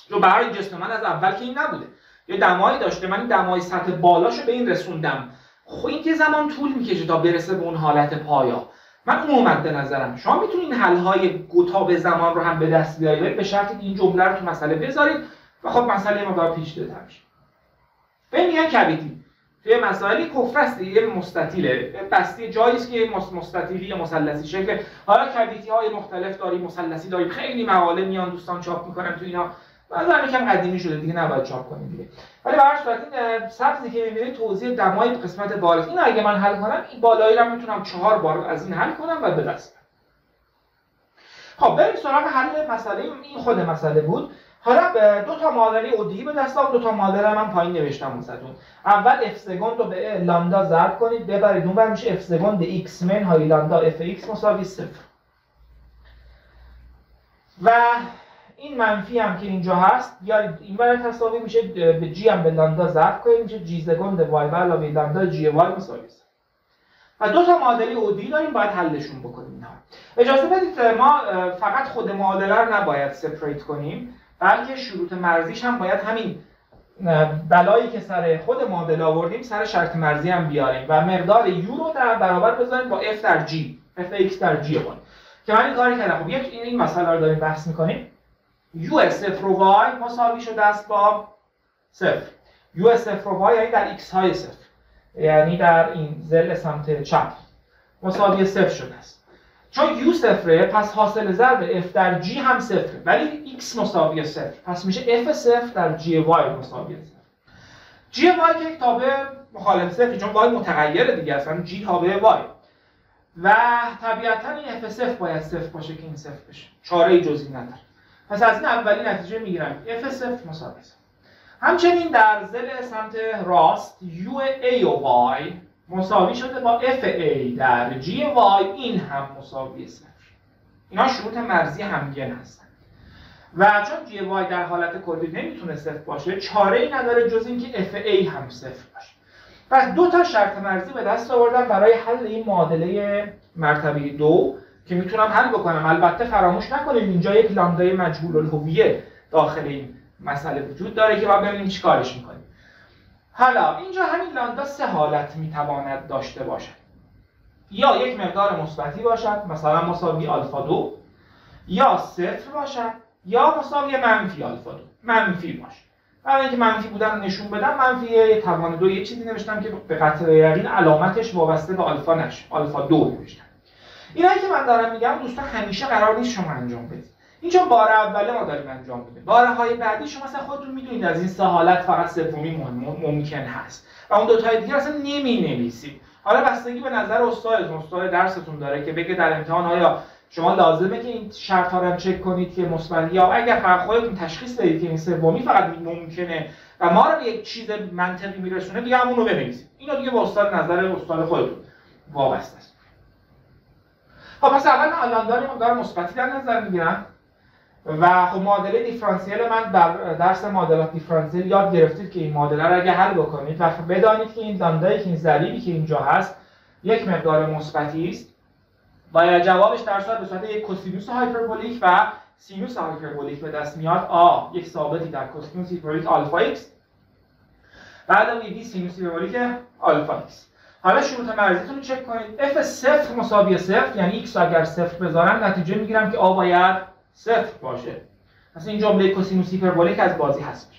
چون برای جسم من از اول که این نبوده. یه دمایی داشته من این دمای سطح بالاشو به این رسوندم. خب این که زمان طول می‌کشه تا برسه به اون حالت پایا. من اون اومد به نظرم. شما می‌تونید حل‌های گتاب زمان رو هم به دست بیارید به شرطی که این جمله رو تو مسئله بذارید و خب مسئله مقدار پیچیده تر میشه به میگن کویتی توی مسائلی کفر است یه مستطیله. بستی جایی است که مستطیلی یا مثلثی شکل. حالا کویتی های مختلف داریم مثلثی داریم. خیلی مقاله میان دوستان چاپ می‌کنن تو اینا. بعضا یکم قدیمی شده دیگه نباید چاپ کنیم دیگه. ولی به هر صورت این سبزی که می‌بینید توضیح دمای قسمت بالا. این اگه من حل کنم این بالایی رو می‌تونم چهار بار از این حل کنم و به دست خب بریم سراغ حل مسئله. این خود مسئله بود. حالا دو تا معادله ODE به دست دو تا معادله من پایین نوشتم واسهتون. اول F رو به لامدا ضرب کنید. ببرید. اون بر میشه F سگوند x منهای لامدا. F x مساوی صفر. و این منفی هم که اینجا هست بیارید این ور تساوی میشه به جی هم به لامدا ضرب کنید. میشه جی سگوند وای به علاوه لامدا جی وای مساوی و دو تا معادله اودی داریم. باید حلشون بکنیم اینا. اجازه بدید ما فقط خود معادله رو نباید سپریت کنیم. بلکه شروط مرزیش هم باید همین بلایی که سر خود معادله آوردیم سر شرط مرزی هم بیاریم و مقدار یو رو در برابر بذاریم با f در g f x در g کنیم که من این کاری کردم. خب یک این, این مسئله رو داریم بحث می‌کنیم. u صفر و y مساوی شده است با صفر. u صفر و y یعنی در x های صفر. یعنی در این زل سمت چپ. مساوی صفر شده است. چون یو صفره پس حاصل ضرب f در g هم صفره. ولی x مساوی صفر. پس میشه f صفر در g y مساوی صفر. G y که یک تابع مخالف صفر چون y متغیره دیگه اصلا g تابع y. و طبیعتا این f صفر باید صفر باشه که این صفر بشه. چاره جزئی نداره. پس از این اولی نتیجه می‌گیرم. F صفر مساوی صفر. همچنین در زل سمت راست u a و y مساوی شده با FA در GY این هم مساوی صفر اینا شروط مرزی همگن هستن. و چون GY در حالت کلی نمی‌تونه صفر باشه چاره ای نداره جز اینکه FA هم صفر باشه. پس دو تا شرط مرزی به دست آوردم برای حل این معادله مرتبه دو که می‌تونم حل بکنم. البته فراموش نکنیم اینجا یک لامدای مجهول الهویه داخل این مسئله وجود داره که باید ببینیم چیکارش می‌کنیم حالا اینجا همین لاندا سه حالت می‌تواند داشته باشد. یا یک مقدار مثبتی باشد مثلا مساوی آلفا دو یا صفر باشد یا مساوی منفی آلفا دو. منفی باشه. برای اینکه منفی بودن نشون بدم منفی توان دو یه چیزی نوشتم که به قطع یقین علامتش وابسته به آلفا نشه. آلفا دو نوشتم. اینایی که من دارم میگم دوستان همیشه قرار نیست شما انجام بدید. این چون بار اوله ما داریم انجام میدیم. بارهای بعدی شما مثلا خودتون می‌دونید از این سه حالت فقط سومی ممکن هست. و اون دو تای دیگه اصلا نمی نویسید حالا بستگی به نظر استاد استاد درستون داره که بگه در امتحان آیا شما لازمه که این شرط ها رو چک کنید که مثبت یا اگر فقط خودتون تشخیص دادید که این سومی فقط ممکنه و ما رو به یک چیز منطقی میرسونه دیگه همون رو بنویسید. اینو دیگه به استاد نظر استاد خودتون وابسته است. خب پس اول من الان داریم مثبتی در نظر می‌گیرم و خب معادله دیفرانسیل من در درس معادلات دیفرانسیل یاد گرفتید که این معادله رو اگه حل بکنید و بدانید که این لامدایی که این ضریبی که اینجا هست یک مقدار مثبتی است و جوابش در صورت به صورت یک کوسینوس hyperbolic و سینوس hyperbolic به دست میاد. A یک ثابتی در کوسینوس hyperbolic آلفا x. بعد B سینوس hyperbolic آلفا x. حالا شروط مرزیتون رو چک کنید. F صفر مساوی صفر یعنی x اگر صفر بذارم نتیجه می‌گیرم که A باید صفر باشه. پس این جمله کوسینوس hyperbolic از بازی هست.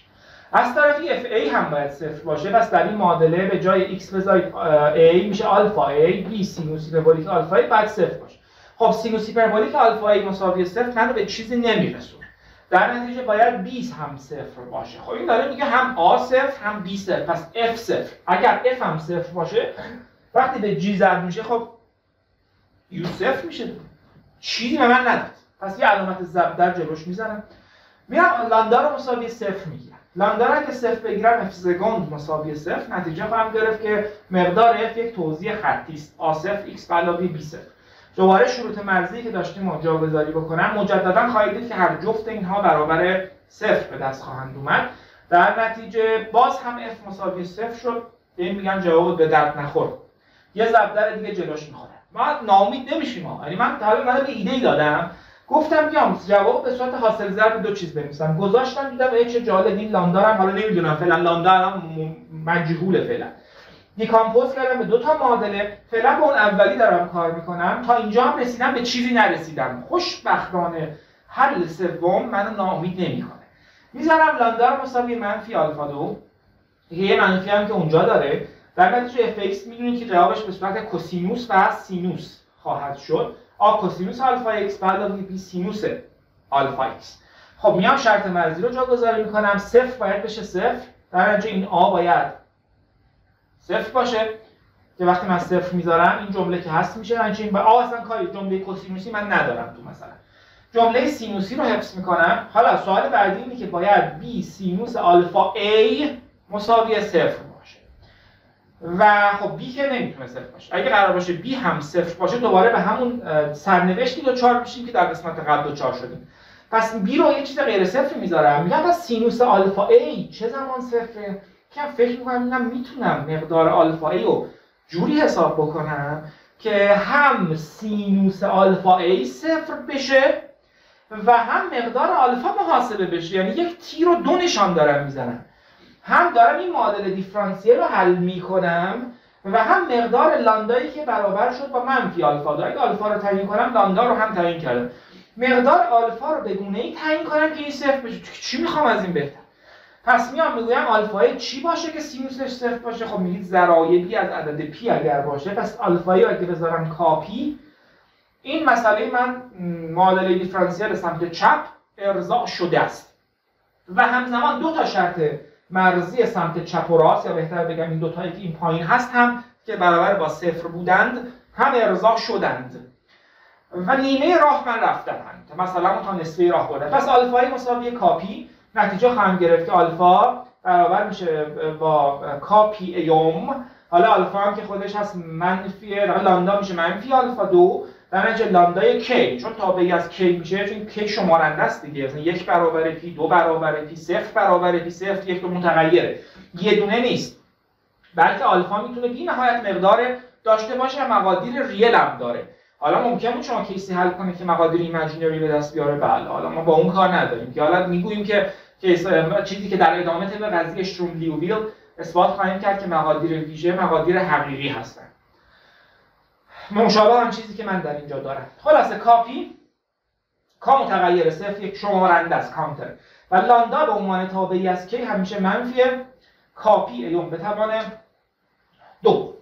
از طرفی F a هم باید صفر باشه. پس در این معادله به جای x بذارید a میشه آلفا a b سینوس hyperbolic آلفا a باید صفر باشه. خب سینوس hyperbolic آلفا a مساوی صفر منو به چیزی نمیرسونه. در نتیجه باید 20 هم صفر باشه. خب این داره میگه هم a صفر هم b صفر. پس f صفر. اگر f هم صفر باشه وقتی به g ضرب میشه خب u صفر میشه. چیزی به من نداد. پس یه علامت ضرب در جلوش می‌زنم. میرم رو مساوی صفر می‌گیرم. رو که صفر بگیرم اف سگوند مساوی صفر. نتیجه خواهم گرفت که مقدار f یک توزیع خطی است. A صفر x علاوه b صفر. دوباره شروط مرزی که داشتیم ما جاگذاری بکنم. مجددا خواهید دید که هر جفت اینها برابر صفر به دست خواهند اومد. در نتیجه باز هم f مساوی صفر شد. به این میگن جواب به درد نخور. یه ضرب دیگه جلوش می‌خوره. ما ناامید نمیشیم یعنی من من به ایده ای دادم. گفتم بیام جواب به صورت حاصل ضرب دو چیز بنویسم. گذاشتم دیدم چه جالب این لامدا حالا نمی‌دونم فعلا لامدا هم مجهوله فعلا decompose کردم به دو تا معادله فعلا به اون اولی دارم کار می‌کنم. تا اینجا هم رسیدم به چیزی نرسیدم. خوشبختانه حل سوم منو ناامید نمی‌کنه. می‌ذارم لامدا مساوی منفی آلفا دو. یه منفی هم که اونجا داره. در نتیجه F x می‌دونید که جوابش به صورت کوسینوس و سینوس خواهد شد. A کوسینوس آلفا x بعد B سینوس آلفا x. خب میام شرط مرزی رو جاگذاری می‌کنم. صفر باید بشه صفر. در نتیجه این آ باید صفر باشه. که وقتی من صفر می‌ذارم این جمله که هست میشه یعنی این آ اصلا کاری جمله کوسینوسی من ندارم تو مثلا. جمله سینوسی رو حفظ می‌کنم. حالا سوال بعدی اینه که باید بی سینوس آلفا A مساوی صفر و خب بی که نمی‌تونه صفر باشه. اگه قرار باشه بی هم صفر باشه دوباره به همون سرنوشتی چهار میشیم که در قسمت قبل چهار شدیم. پس B رو یه چیز غیر صفر می‌ذارم. میگم پس سینوس آلفا a چه زمان صفره؟ که فکر می‌کنم اینم می‌تونم مقدار آلفا a رو جوری حساب بکنم که هم سینوس آلفا a صفر بشه و هم مقدار آلفا محاسبه بشه. یعنی یک تیر رو دو نشان دارم می‌زنم. هم دارم این معادله دیفرانسیل رو حل می‌کنم و هم مقدار لاندایی که برابر شد با منفی آلفا دو اگه آلفا رو تعیین کنم لاندا رو هم تعیین کردم. مقدار آلفا رو به گونه ای تعیین کنم که این صفر بشه. چی می‌خوام از این بهتر؟ پس میام می‌گویم آلفای چی باشه که سینوسش صفر باشه؟ خب میگید ضرایبی از عدد پی اگر باشه. پس آلفا a اگه بذارم k پی این مسئله من معادله دیفرانسیل سمت چپ ارضا شده است. و همزمان دو تا شرط مرزی سمت چپ و راست یا بهتر بگم این دوتایی که این پایین هست هم که برابر با صفر بودند هم ارضا شدند. و نیمه راه من رفتند مثلا تا نصفه راه بودن. پس آلفا a مساوی k پی نتیجه خواهم گرفت که آلفا برابر میشه با k پی a ام. حالا آلفا هم که خودش هست منفی لاندا میشه منفی آلفا دو. در نتیجه لامدای k چون تابعی از k میشه چون k شمارنده است دیگه. مثلا یک برابر پی دو برابر پی صفر برابر پی صفر یک متغیره. یه دونه نیست. بلکه آلفا می‌تونه بی نهایت مقدار داشته باشه و مقادیر real هم داره. حالا ممکن بود شما case ی حل کنید که مقادیر imaginary به دست بیاره؟ بله. حالا ما با اون کار نداریم که. حالا می‌گوییم که چیزی که در ادامه طبق قضیه اشتورم لیوویل اثبات خواهیم کرد که مقادیر ویژه مقادیر حقیقی هستن. مشابه هم چیزی که من در اینجا دارم. خلاصه k پی k متغیر صفر یک شمارنده است کانتر. و لاندا به عنوان تابعی از k همیشه منفی k پی a ام به توان دو.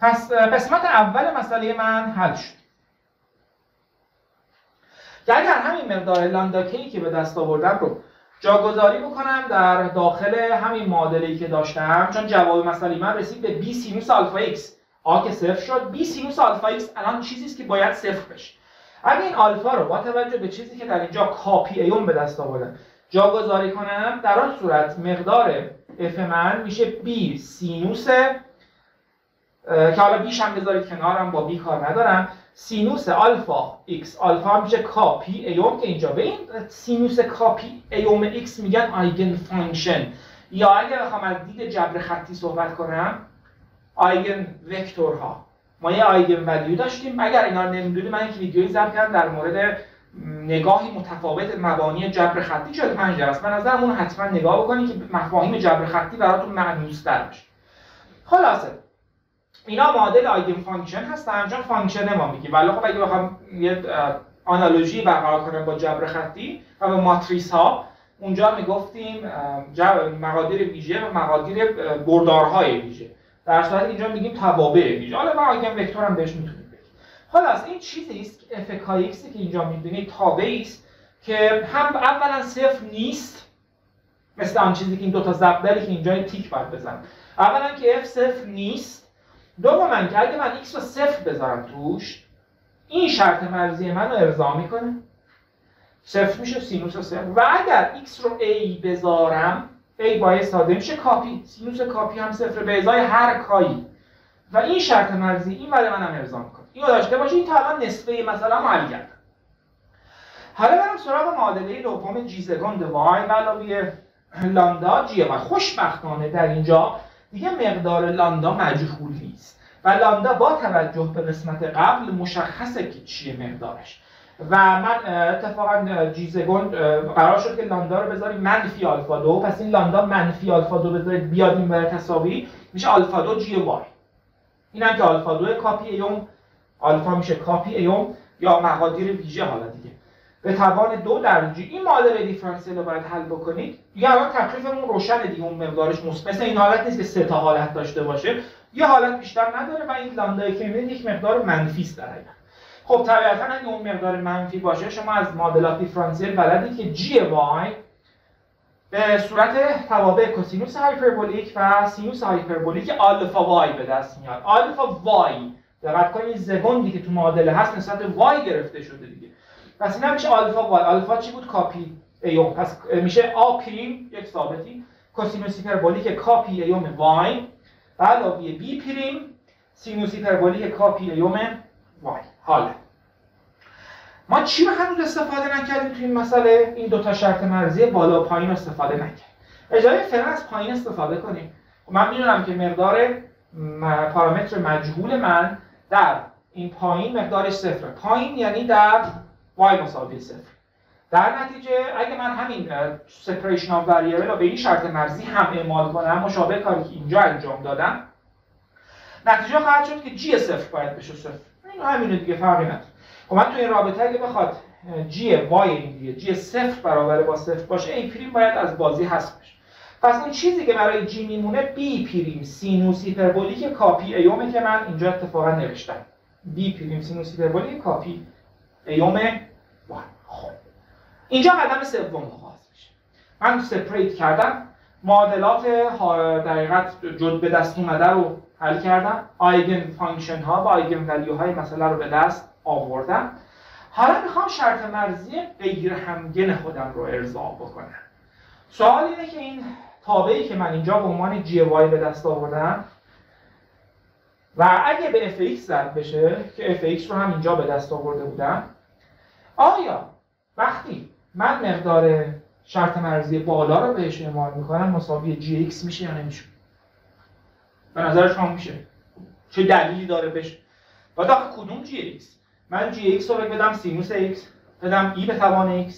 پس قسمت اول مسئله من حل شد. اگر همین مقدار لاندا k که به دست آوردم رو جاگذاری بکنم در داخل همین معادله‌ای که داشتم چون جواب مسئله من رسید به b سینوس آلفا x. A که صفر شد. B سینوس آلفا x الان چیزی است که باید صفر بشه. اگه این آلفا رو با توجه به چیزی که در اینجا k پی a ام به دست آوردم جاگذاری کنم در آن صورت مقدار f من میشه b سینوس که حالا B ش هم بذارید کنارم با b کار ندارم. سینوس آلفا x آلفا میشه k پی a ام که اینجا. به این سینوس k پی a ام x میگن eigenfunction. یا اگر بخوام از دید جبر خطی صحبت کنم eigenvector ها. ما یه eigenvalue داشتیم. اگر اینا رو نمی‌دونید من یک ویدیویی ضبط کردم در مورد نگاهی متفاوت مبانی جبر خطی. 45 درصد من از اون حتما نگاه بکنید که مفاهیم جبر خطی براتون ملموس‌تر بشه خلاصه اینا معادل eigenfunction هستن. چون function ما میگیم. ولی خب اگه بخوام یه analogy برقرار کنم با جبر خطی و با ماتریس ها اونجا می‌گفتیم مقادیر ویژه و مقادیر بردارهای ویژه. در صورت اینجا میگیم توابع ویژه. حالا ما eigenvector هم بهش می‌تونیم بگیم خلاص این چیزی است که اف که اینجا می‌بینید تابعی است که هم اولا صفر نیست مثل آن چیزی که این دو تا ضرب که اینجا تیک باید بزنم اولا که اف صفر نیست دوما که اگه من x رو صفر بذارم توش این شرط مرزی من رو ارضا می‌کنه. صفر میشه سینوس صفر. و اگر x رو a بذارم a باید ساده میشه کاپی. سینوس کاپی هم صفر به ازای هر کایی. و این شرط مرزی این برای منم ارضا می‌کنه. اینو داشته باشید تا الان نسبه مثلا ما حل حالا برم سراغ معادله دوم جی سکند وای علاوه لاندا جی خوشبختانه در اینجا دیگه مقدار لاندا مجهول نیست و لاندا با توجه به قسمت قبل مشخصه که چیه مقدارش. و من اتفاقا جیزگون قرار شد که لاندا رو بذاریم منفی آلفا دو. پس این لاندا منفی آلفا دو بذارید بیاد این بر تساوی میشه آلفا دو جی وای. این که آلفا دو کاپی ایوم آلفا میشه کاپی ایوم یا مقادیر ویژه حالا به توان دو در جی این معادله دیفرانسیل رو باید حل بکنید. یا الان تکلیفمون روشن دیگه اون مقدارش مثبت این حالت نیست که سه تا حالت داشته باشه. یه حالت بیشتر نداره و این لامدایی که می‌بینید یک مقدار منفی است در خب طبیعتا اگه اون مقدار منفی باشه شما از معادلات دیفرانسیل بلدید که جی وای به صورت توابع کوسینوس هایپربولیک و سینوس هایپربولیک آلفا وای به دست میاد. آلفا وای دقت کنید second ی که تو معادله هست نسبت وای گرفته شده دیگه. پس این میشه آلفا وای. آلفا چی بود؟ کاپی ایوم پس میشه آ پریم یک ثابتی. کوسینوس هایپربولیک کاپی ایوم وای و علاوه بی پریم سینوس هایپربولیک کاپی ایوم وای حالا. ما چی رو هنوز استفاده نکردیم توی این مسئله؟ این دو تا شرط مرزی بالا و پایین استفاده نکردیم. اجازه فعلا از پایین استفاده کنیم. خب من می‌دونم که مقدار پارامتر مجهول من در این پایین مقدارش صفره. پایین یعنی در y مساوی صفر. در نتیجه اگه من همین separation of variable رو به این شرط مرزی هم اعمال کنم مشابه کاری که اینجا انجام دادم نتیجه خواهد شد که g صفر باید بشه صفر. این همینه دیگه فرقی نداره. خب من تو این رابطه اگه بخواد جی وای این دیگه جی صفر برابر با صفر باشه آ پریم باید از بازی حذف بشه. پس اون چیزی که برای جی میمونه بی پریم سینوس هیپربولیک کاپی. ایومه که من اینجا اتفاقا نوشتم. بی پریم سینوس هیپربولیک کاپی. ایوم وای خب اینجا قدم سوم آغاز میشه. من separate کردم. معادلات دقیقت جد به دست اومده رو حل کردم. eigenfunction ها و eigenvalue های مسئله رو به دست آوردم. حالا می‌خوام شرط مرزی غیر همگن خودم رو ارضا بکنم. سوال اینه که این تابعی که من اینجا به عنوان جی وای به دست آوردم و اگه به fx زد بشه که fx رو هم اینجا به دست آورده بودم آیا وقتی من مقدار شرط مرزی بالا رو بهش اعمال می‌کنم مساوی gx میشه یا نمیشه؟ به نظر شما میشه؟ چه دلیلی داره بشه و تا کدوم gx من gx رو بدم سینوس x بدم e به توان x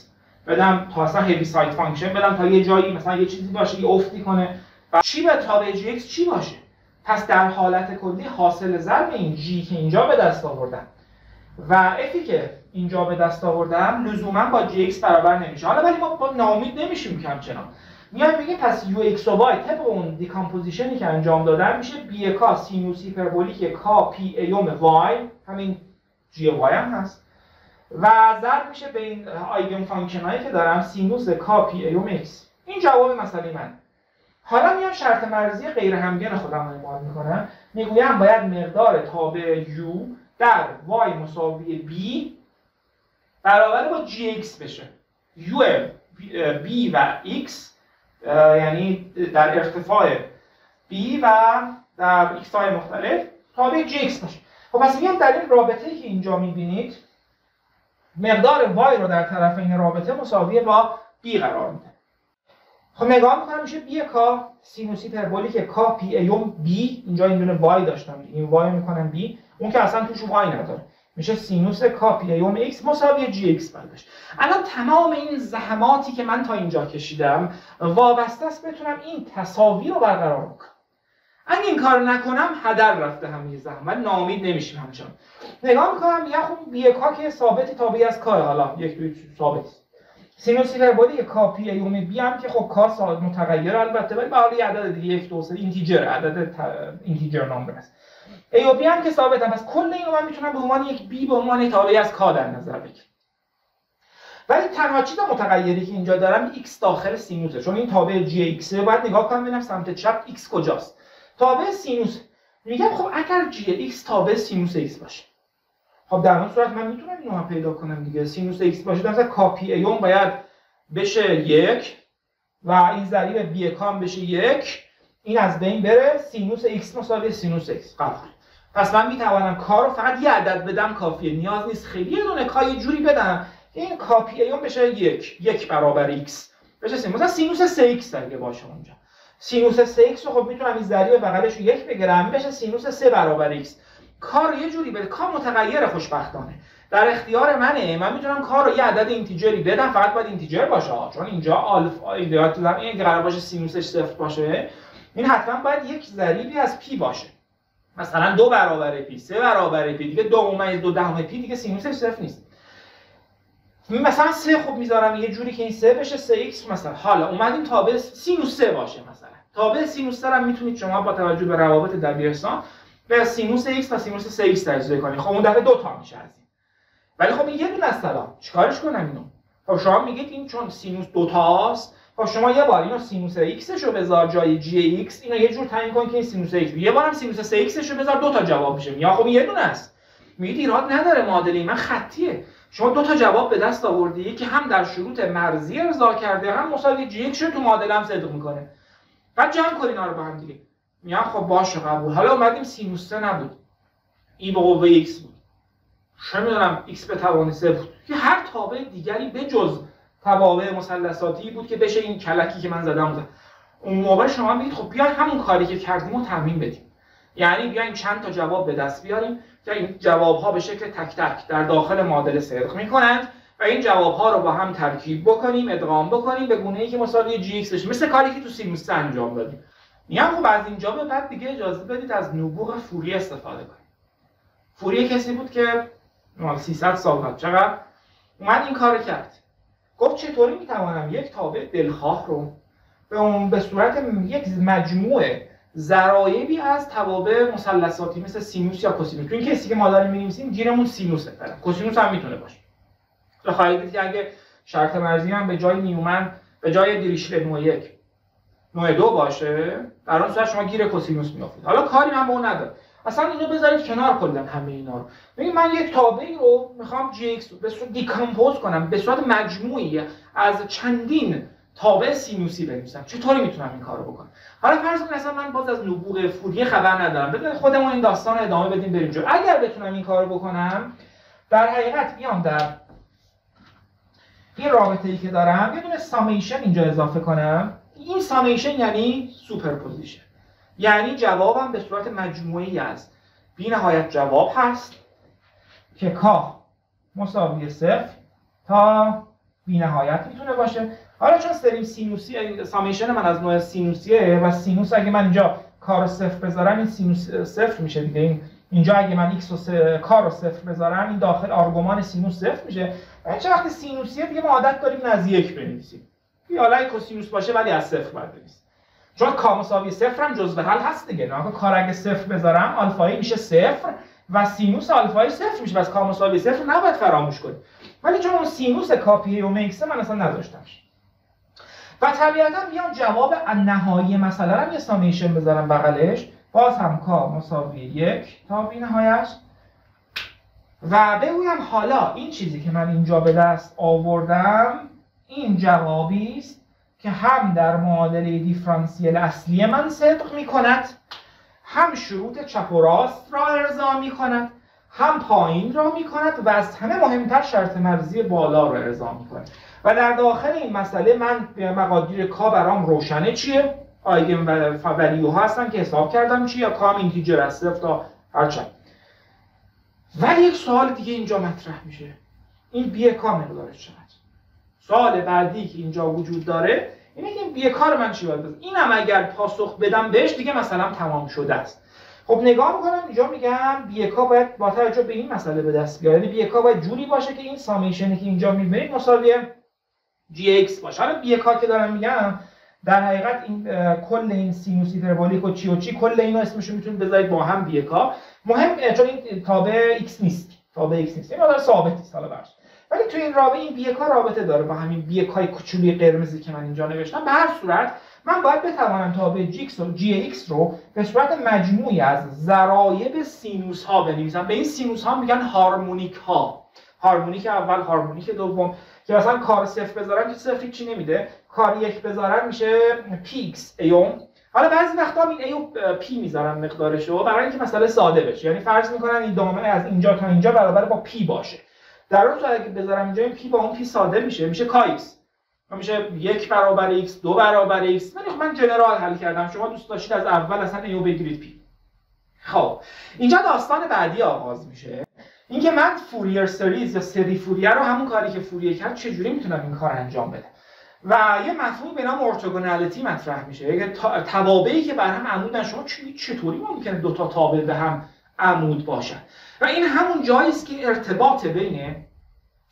بدم تا اصلا Heaviside function بدم تا یه جایی مثلا یه چیزی باشه یه افتی کنه. و چی به تابع gx چی باشه؟ پس در حالت کلی حاصل ضرب این g که اینجا به دست آوردم و افی که اینجا به دست آوردم لزوما با gx برابر نمیشه. حالا ولی ما با ناامید نمیشیم همچنان میایم میگه پس یو ایکس و وای طبق اون decomposition ی که انجام دادن میشه بی کا سینوس هیپربولیک کا پی ایوم وای همین جی وای هم هست. و ضرب میشه به این eigenfunction هایی که دارم سینوس کا پی ایوم ایکس این جواب مسئله من. حالا میام شرط مرزی غیر همگن خودم رو اعمال می‌کنم. می‌گویم باید مقدار تابع یو در وای مساوی b برابر با gx بشه. U b و x یعنی در ارتفاع b و در x های مختلف تابع gx باشه. خب پس میگم در این رابطه که اینجا می‌بینید مقدار y رو در طرف این رابطه مساوی با b قرار میده. خب نگاه می‌کنم میشه بی کا سینوس هیپربولیک کا پی ایوم بی اینجا این دونه وای داشتم. این وای می‌کنم بی اون که اصلا توش وای نداره. میشه سینوس کا پی ایوم ایکس مساوی جی ایکس برداشت. الان تمام این زحماتی که من تا اینجا کشیدم وابسته است بتونم این تساوی رو برقرار بکنم. اگه این کار نکنم هدر رفته همین زحمت. ناامید نمیشیم همچنان. نگاه می‌کنم یه خب بی کا که ثابتی تابعی از کا حالا یک دوی ثابت. سینوس هیپربولیک کا پی ایوم بی هم که خب کا متغیر البته ولی به حال عدد دیگه یک دو سه integer. عدد integer number است. بی هم که ثابت هم پس کل اینو من می‌تونم به عنوان یک بی به عنوان تابعی از کا در نظر بگیرم ولی تنها چیز متغیری که اینجا دارم x داخل سینوسه. چون این تابع جی ایکس باید نگاه کنم ببینم سمت چپ x کجاست. تابع سینوس. میگم خب اگر جی ایکس تابع سینوس x باشه. خب در اون صورت من می‌تونم اینو هم پیدا کنم دیگه. سینوس x باشه مثلا کاپی ایون باید بشه یک و این ضریب بی کام بشه یک. این از بین بره سینوس x مساوی سینوس x قبول پس من می‌توانم کا رو فقط یه عدد بدم کافیه. نیاز نیست. خیلی یه دونه کا رو یه جوری بدم. این کاپی ایون بشه یک. یک برابر x بشه سینوس. مثلا سینوس 3 x اگه باشه اونجا. سینوس 3 x رو خب می‌تونم این ضریب بغلش رو یک بگیرم بشه سینوس 3 برابر x کا رو یه جوری بده. کا متغیر خوشبختانه. در اختیار منه. من می‌تونم کا رو یه عدد integer ی بدم. فقط باید integer باشه. چون اینجا آلفا این قرار باشه سینوسش صفر باشه. این حتما باید یک ضریبی از پی باشه. مثلا دو برابر پی سه برابر پی دیگه دو ممیز دو دهم پی دیگه سینوسش صفر نیست. مثلا سه خوب می‌ذارم یه جوری که این سه بشه سه ایکس مثلا. حالا اومدیم تابع سینوس سه باشه مثلا. تابع سینوس سه هم می‌تونید شما با توجه به روابط دبیرستان به سینوس ایکس تا سینوس سه ایکس تجزیه کنید. خب اون دفعه دو تا میشه از این. ولی خب این یه دونه است چیکارش کنم اینو؟ خب شما میگید این چون سینوس دو تاست خب شما یه بار اینو سینوس x رو بذار جای جی ایکس اینو یه جور تعیین کن که این سینوس x یه بارم سینوس 3 رو بذار دو تا جواب میشه. یا خب یه دونه است. میگید ایراد نداره معادله من خطیه. شما دو تا جواب به دست آوردی که هم در شروط مرزی ارضا کرده هم مساوی جی x رو تو معادله هم صدق می‌کنه. بعد جمع کن اینا رو با هم دیگه. میگم خب باشه قبول. حالا اومدیم سینوس نبود. ای به قوه x بود. چه می‌دونم x به توان 3 بود. که هر تابع دیگری به جز توابع مثلثاتی بود که بشه این کلکی که من زدم بود. اون موقع شما میگید خب بیاین همون کاری که کردیم رو تمرین بدیم. یعنی بیاین چند تا جواب به دست بیاریم که این جواب ها به شکل تک تک در داخل معادله صدق می‌کنند و این جواب ها رو با هم ترکیب بکنیم ادغام بکنیم به گونه ای که مساوی جی ایکس بشه. مثل کاری که تو سینوس انجام دادیم. میگم خب از اینجا به بعد دیگه اجازه بدید از نبوغ فوریه استفاده کنیم. فوریه کسی بود که 300 سال قبل. چقدر؟ اومد این کار کرد. گفت چطوری می‌توانم یک تابع دلخواه رو به اون به صورت یک مجموعه ضرایبی از توابع مثلثاتی مثل سینوس یا کوسینوس تو این case ی که ما داریم می‌نویسیم گیرمون سینوسه فعلا کوسینوس هم می‌تونه باشه. تو خواهید اگه شرط مرزی هم به جای نیومن به جای دیریشله نوع یک نوع دو باشه در اون صورت شما گیر کوسینوس میافتید. حالا کاری من به اون نداره اصلا اینو بذارید کنار کلا همه اینا رو. ببین من یک تابعی رو می‌خوام جی به صورت decompose کنم به صورت مجموعی از چندین تابع سینوسی بنویسم. چطوری می‌تونم این کارو بکنم؟ حالا فرض کنید مثلا من باز از نبوغ فوریه خبر ندارم. بذارید خودمون این داستان ادامه بدیم بریم جلو. اگر بتونم این کارو بکنم در حقیقت بیام در این رابطه ای که دارم یه دونه summation اینجا اضافه کنم. این summation یعنی superposition یعنی جوابم به صورت مجموعی از بی نهایت جواب هست که کا مساوی صفر تا بی نهایت می‌تونه باشه. حالا چون سریم سینوسی summation من از نوع سینوسیه و سینوس اگه من اینجا کا رو صفر بذارم این سینوس صفر میشه دیگه. این اینجا اگه من ایکس و کا رو صفر بذارم این داخل آرگومان سینوس صفر میشه. و چه وقتی سینوسیه دیگه ما عادت داریم از یک بنویسیم. حالا کوسینوس باشه ولی از صفر باید بنویسیم. چون کا مساوی صفر هم جزء حل هست دیگه. نه کا رو اگه صفر بذارم آلفایی میشه صفر و سینوس آلفایی صفر میشه. پس کا مساوی صفر نباید فراموش کنید ولی چون اون سینوس کاپی و مکس من اصلا نذاشتمش و طبیعتا میام جواب نهایی مثلا هم یه summation بذارم بغلش. باز هم کا مساوی یک تا بی نهایت و بگویم حالا این چیزی که من اینجا به دست آوردم این جوابی است که هم در معادله دیفرانسیل اصلی من صدق می کند هم شروط چپ و راست را ارضا می کند هم پایین را می کند و از همه مهمتر شرط مرزی بالا را ارضا می کند و در داخل این مسئله من مقادیر کا برام روشنه چیه؟ و ولیو ها هستن که حساب کردم چیه یا کام اینتیجر از صفر تا هرچند ولی یک سوال دیگه اینجا مطرح میشه. این بیه کا مقدارش چقدر سوال بعدی که اینجا وجود داره اینه که بی کا رو من چی باید بذارم اینم اگر پاسخ بدم بهش دیگه مثلا تمام شده است. خب نگاه می‌کنم اینجا میگم بیکا باید با توجه به این مسئله به دست بیاره. یعنی بیکا باید جوری باشه که این summation ی که اینجا می‌بینید مساوی جی ایکس باشه. حالا بیکا که دارم میگم در حقیقت این کل این سینوس هیپربولیک و چی و چی کل اینا اسمشو می‌تونید بذارید با هم بیکا مهم چون این تابع ایکس نیست. تابع ایکس نیست. این ثابت است حالا برش ولی توی این رابطه این بیکا رابطه داره با همین بیکای کوچولی قرمزی که من اینجا نوشتم. به هر صورت من باید بتوانم تابع جیکس و جی ایکس رو به صورت مجموعی از ضرایب سینوس ها بنویسم. به این سینوس ها میگن هارمونیک ها هارمونیک اول هارمونیک دوم. که مثلا کا رو صفر بذارم که صفر چی نمیده. کا رو یک بذارم میشه پیکس ایوم حالا بعضی وقتا این ای رو پی می‌ذارن مقدارشو. برای اینکه مسئله ساده بشه. یعنی فرض می‌کنن این دامنه از اینجا تا اینجا برابر با پی باشه. در اون اگه بذارم اینجا این پی با اون پی ساده میشه. میشه کا ایکس میشه یک برابر x دو برابر x خب من general حل کردم. شما دوست داشتید از اول اصلا ای رو بگیرید پی. خب اینجا داستان بعدی آغاز میشه. اینکه من Fourier series یا سری فوریر رو همون کاری که فوریر کرد چجوری می‌تونم این کار انجام بدم؟ و یه مفهوم به نام orthogonality مطرح میشه. یه توابعی که بر هم عمودن شما چطوری ممکنه دو تا تابع به هم عمود باشن و این همون جایی است که ارتباط بین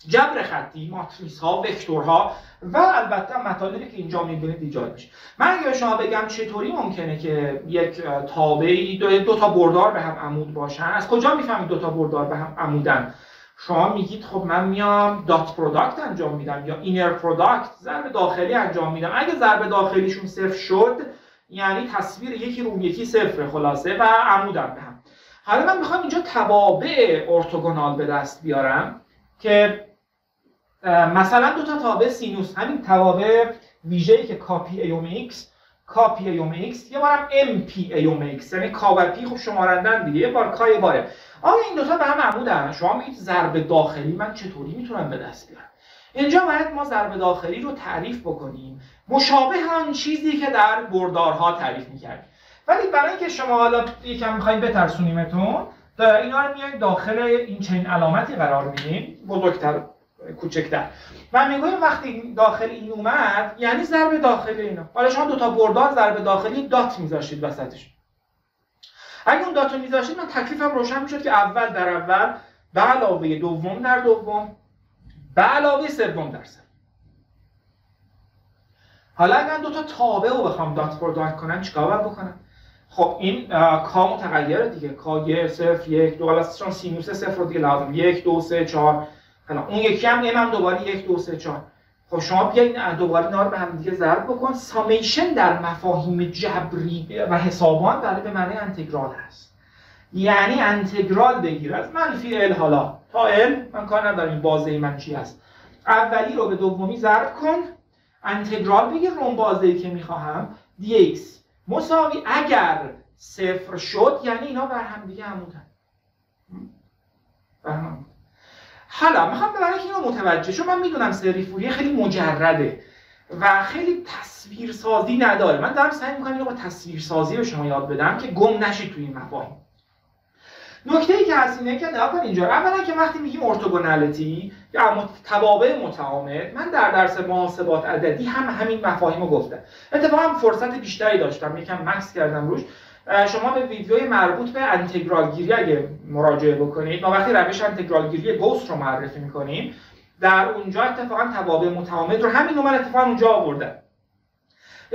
جبر خطی ماتریس ها vector ها و البته مطالبی که اینجا می‌بینید ایجاد میشه. من به شما بگم چطوری ممکنه که یک تابعی دو, دو تا بردار به هم عمود باشن؟ از کجا می‌فهمید دو تا بردار به هم عمودن؟ شما میگید خب من میام dot product انجام میدم یا inner product ضرب داخلی انجام میدم. اگه ضرب داخلیشون صفر شد یعنی تصویر یکی رو یکی صفر خلاصه و عمودم به حالا من می‌خوام اینجا توابع orthogonal به دست بیارم که مثلا دو تا تابع سینوس همین توابع ویژه‌ای که کاپی ایوم ایکس کاپی ایوم ایکس یه بارم ام پی ایوم ایکس یعنی کا و پی خب شمارندن دیگه یه بار کای باره آیا این دوتا به هم عمودن شما میگید ضرب داخلی من چطوری می‌تونم به دست بیارم؟ اینجا باید ما ضرب داخلی رو تعریف بکنیم. مشابه آن چیزی که در بردارها تعریف می‌کردیم. ولی برای اینکه شما حالا یکم می‌خوایم بترسونیمتون اینا رو میایم داخل این چنین علامتی قرار میدیم بزرگتر کوچکتر. و می‌گویم وقتی داخل این اومد یعنی ضرب داخلی اینا. حالا شما دو تا بردار ضرب داخلی دات میذاشید وسطش. اگه اون دات رو میذاشید من تکلیفم روشن می‌شد که اول در اول به علاوه دوم در دوم به علاوه سوم در سوم. حالا اگر دو تا تابع رو بخوام dot product کنم چیکار باید بکنم؟ خب این کا متغیره دیگه. کا یه صفر یک دو حالا سینوس صفر رو دیگه لازم یک دو سه چهار. حالا اون یکی هم ام هم دوباره یک دو سه چهار. خب شما بیاین دوباره اینا رو به هم دیگه ضرب بکن. summation در مفاهیم جبری و حسابان برای به معنی انتگرال هست. یعنی انتگرال بگیر از منفی ال حالا. تا ال من کار ندارم این بازه من چی هست. اولی رو به دومی ضرب کن. انتگرال بگیر. اون بازه که می‌خواهم. Dx مساوی اگر صفر شد یعنی اینا بر هم دیگه عمودن بر حالا می‌خوام برای اینو متوجه چون من می‌دونم سری فوریه خیلی مجرده و خیلی تصویر سازی نداره. من دارم سعی می‌کنم اینو با تصویر سازی به شما یاد بدم که گم نشید توی این مفاهیم. نکته ای که هست اینه که نگاه اینجا اولا که وقتی میگیم ارتوگونالیتی یا توابع متعامد من در درس محاسبات عددی هم همین مفاهیم رو گفتم. اتفاقا فرصت بیشتری داشتم یکم مکس کردم روش. شما به ویدیوی مربوط به انتگرال گیری اگه مراجعه بکنید ما وقتی روش انتگرال گیری گوست رو معرفی می‌کنیم در اونجا اتفاقا توابع متعامد رو همین من اتفاقا اونجا آوردم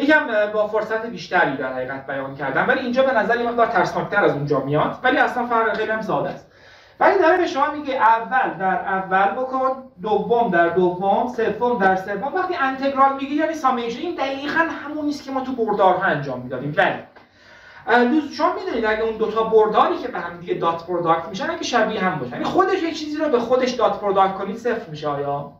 یکم با فرصت بیشتری در حقیقت بیان کردم. ولی اینجا به نظر یه مقدار ترسناکتر از اونجا میاد. ولی اصلا فرق خیلی هم ساده است. ولی داره به شما میگه اول در اول بکن دوم در دوم سوم در سوم. وقتی انتگرال میگی یعنی summation این دقیقا همون نیست که ما تو بردارها انجام می‌دادیم. ولی دوست شما می‌دونید اگه اون دوتا برداری که به هم دیگه dot product میشن اگه شبیه هم باشن یعنی خودش یه چیزی رو به خودش dot product کنید صفر میشه آیا؟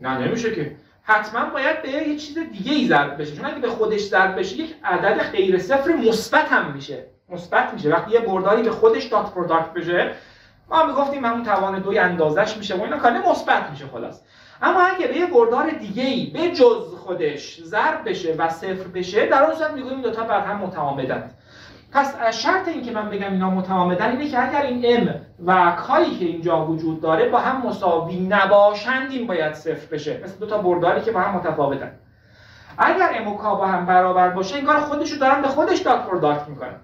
نه نمیشه که. حتما باید به یه چیز دیگه ای ضرب بشه. چون اگه به خودش ضرب بشه یک عدد غیر صفر مثبت هم میشه. مثبت میشه. وقتی یه برداری به خودش dot product بشه ما می‌گفتیم همون توان دوی اندازش میشه و اینا کار مثبت میشه خلاص. اما اگه به یه بردار دیگه ای به جز خودش ضرب بشه و صفر بشه در اون صورت می‌گوییم دو تا بر هم متعامدند. پس شرط این که من بگم اینا متعامدن اینه که اگر این m و کایی که اینجا وجود داره با هم مساوی نباشند این باید صفر بشه. مثل دو تا برداری که با هم متفاوتن. اگر m و k با هم برابر باشه این کار خودش رو دارن به خودش dot product می‌کنن.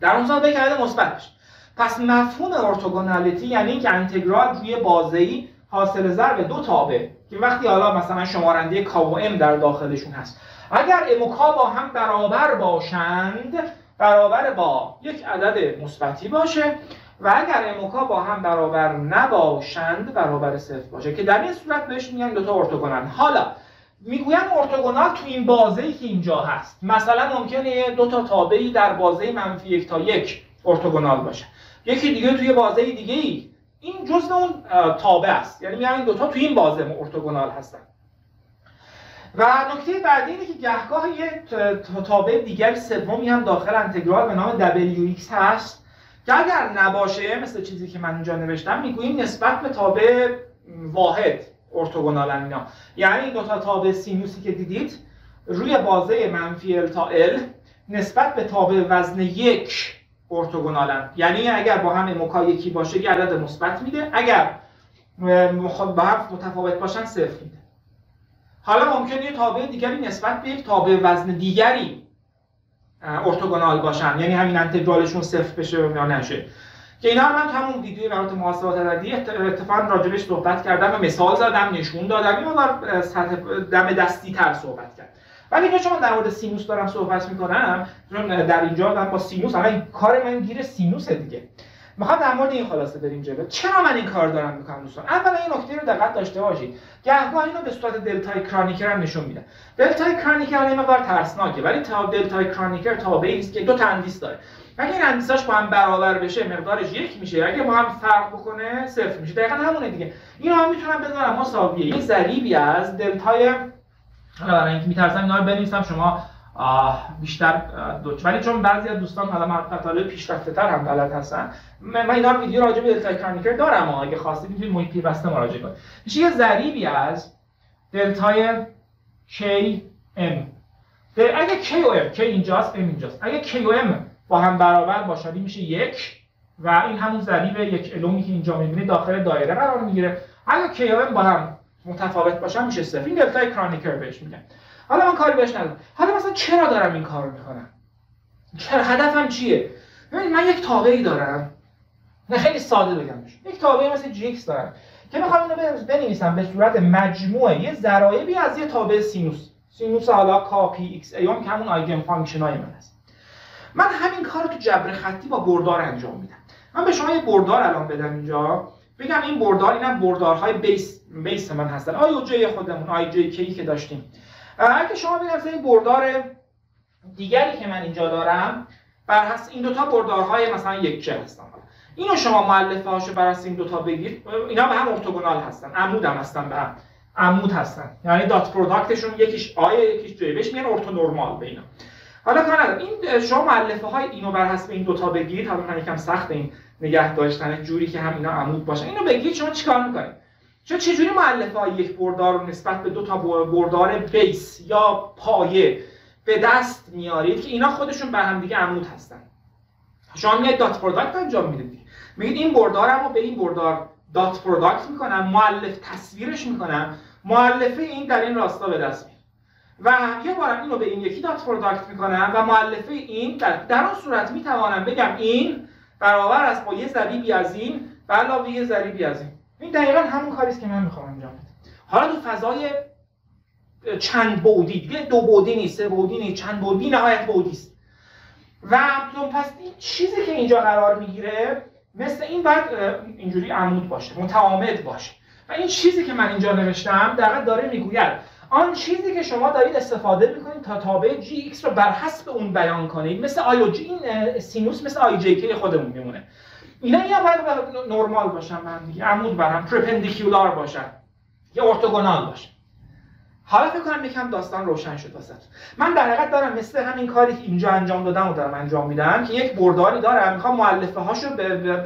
در اون صورت به مثبت بشه پس مفهوم ارتوگونالیتی یعنی اینکه انتگرال روی بازه‌ای حاصل ضرب دو تابع که وقتی حالا مثلا شمارنده کا و ام در داخلشون هست. اگر ام و کا با هم برابر باشند برابر با یک عدد مثبتی باشه و اگر ام و کا با هم برابر نباشند برابر صفر باشه. که در این صورت بهش میگن دو تا ارتوگونال حالا می‌گوین ارتوگونال تو این بازه ای که اینجا هست. مثلا ممکنه دو تا تابعی در بازه منفی یک تا یک ارتوگونال باشه. یکی دیگه توی بازه دیگه ای این جزء اون تابع است. یعنی میگن این دوتا توی این بازه ارتوگونال هستن. و نکته بعدی اینه که گهگاه یه تابع دیگر سومی هم داخل انتگرال به نام WX هست. که اگر نباشه مثل چیزی که من اینجا نوشتم می‌گوییم نسبت به تابع واحد ارتوگونالن اینا یعنی این دو تا تابع سینوسی که دیدید روی بازه منفی ال تا ال نسبت به تابع وزن یک ارتوگونالن یعنی اگر با هم مکا یکی باشه یه عدد مثبت میده. اگر با هم متفاوت باشن صفر میده. حالا ممکنه یه تابع دیگری نسبت به یک تابع وزن دیگری ارتوگونال باشن. یعنی همین انتگرالشون صفر بشه یا نشه. که اینا من تو همون ویدیوی مربوط محاسبات عددی اتفاقا راجبش صحبت کردم و مثال زدم نشون دادم. این سطح دم دستی تر صحبت کرد. ولی اینجا چون در مورد سینوس دارم صحبت می‌کنم در اینجا دارم با سینوس اما کار من گیر سینوسه دیگه. می‌خوام در مورد این خلاصه بریم جلو. چرا من این کار دارم می‌کنم دوستان؟ اولا این نکته رو دقت داشته باشید. گهگاه اینو به صورت دلتای کرانیکر هم نشون میده. دلتای کرانیکر یه مقدار ترسناکه ولی تا دلتای کرانیکر تابعی است که دو تا اندیس داره. اگه این اندیساش با هم برابر بشه مقدارش یک میشه. اگه با هم فرق بکنه صفر میشه. دقیقا همونه دیگه. اینو هم می‌تونم بذارم مساویه. یه ضریبی از دلتای حالا برای اینکه میترسم اینا رو بنویسم شما بیشتر دو ولی چون بعضی از دوستان حالا مطالب پیشرفته تر هم بلد هستن من اینا رو ویدیو راجع به دلتای کرانیکر دارم اگه خواستید می‌تونید محیط پیوسته مراجعه کنید میشه یه ضریبی از دلتای k m. اگه k و m k اینجاست m اینجاست. اگه k و m با هم برابر باشن میشه یک و این همون ضریب یک ال امی که اینجا می‌بینید داخل دایره قرار می‌گیره. اگه k و m با هم متفاوت باشن میشه صفر. این دلتای کرانیکر بهش میگن. حالا من کاری بهش ندارم. حالا مثلا چرا دارم این کارو می‌کنم؟ چرا؟ هدفم چیه؟ من یک تابعی دارم. نه خیلی ساده بگم یک تابعی مثل جی دارم که می‌خوام اینو بنویسم به صورت مجموعه. یه ضرایبی از یه تابع سینوس. سینوس حالا کا پی ایکس ایون که همون eigenfunction های من هست. من همین کار رو تو جبر خطی با بردار انجام میدم. من به شما یه بردار الان بدم اینجا. بگم این بردار اینم بردارهای base base من هستن. آی و جی خودمون آی جی کی که داشتیم. اگه شما ببینید این بردار دیگری که من اینجا دارم بر حسب این دوتا بردارهای مثلا یک چه هستن. اینو شما مؤلفه هاشو بر این دوتا بگیر. اینا به هم orthogonal هستن. عمود هم هستن به هم. عمود هستن. یعنی dot product شون یکیش آی یکیش جی بهش میگن orthonormal به حالا کار این شما مؤلفه های اینو بر حسب این دوتا بگیرید. حالا من یکم سخت این نگه داشتن جوری که هم اینا عمود باشن اینو بگید شما چیکار می‌کنید؟ چون چجوری مؤلفه های یک بردار رو نسبت به دو تا بردار base یا پایه به دست میارید که اینا خودشون به هم دیگه عمود هستن؟ شما میاد dot product انجام می‌دید میگید این بردارم رو به این بردار dot product می‌کنم مؤلف تصویرش می‌کنم مؤلفه این در این راستا به دست میاد. و یه بارم اینو به این یکی dot product می‌کنم و مؤلفه این در, در اون صورت می‌توانم بگم این برابر است با یه ضریبی از این به علاوه یه ضریبی از این. این دقیقا همون کاری است که من می‌خوام انجام بدم. حالا تو فضای چند بعدی دیگه دو بعدی نیست سه بعدی نیست چند بعدی نهایت بعدی است. و پس این چیزی که اینجا قرار می‌گیره مثل این باید اینجوری عمود باشه متعامد باشه. و این چیزی که من اینجا نوشتم در داره می‌گوید آن چیزی که شما دارید استفاده می‌کنید تا تابع جی ایکس رو بر حسب اون بیان کنید مثل آی جی این سینوس مثل آی جی خودمون میمونه. اینا یا باید نرمال باشن من دیگه عمود بر هم perpendicular باشن. یا orthogonal باشن. حالا فکر کنم یکم داستان روشن شد واسه. من در حقیقت دارم مثل همین کاری که اینجا انجام دادم و دارم انجام میدم که یک برداری دارم. می‌خوام مؤلفه هاشو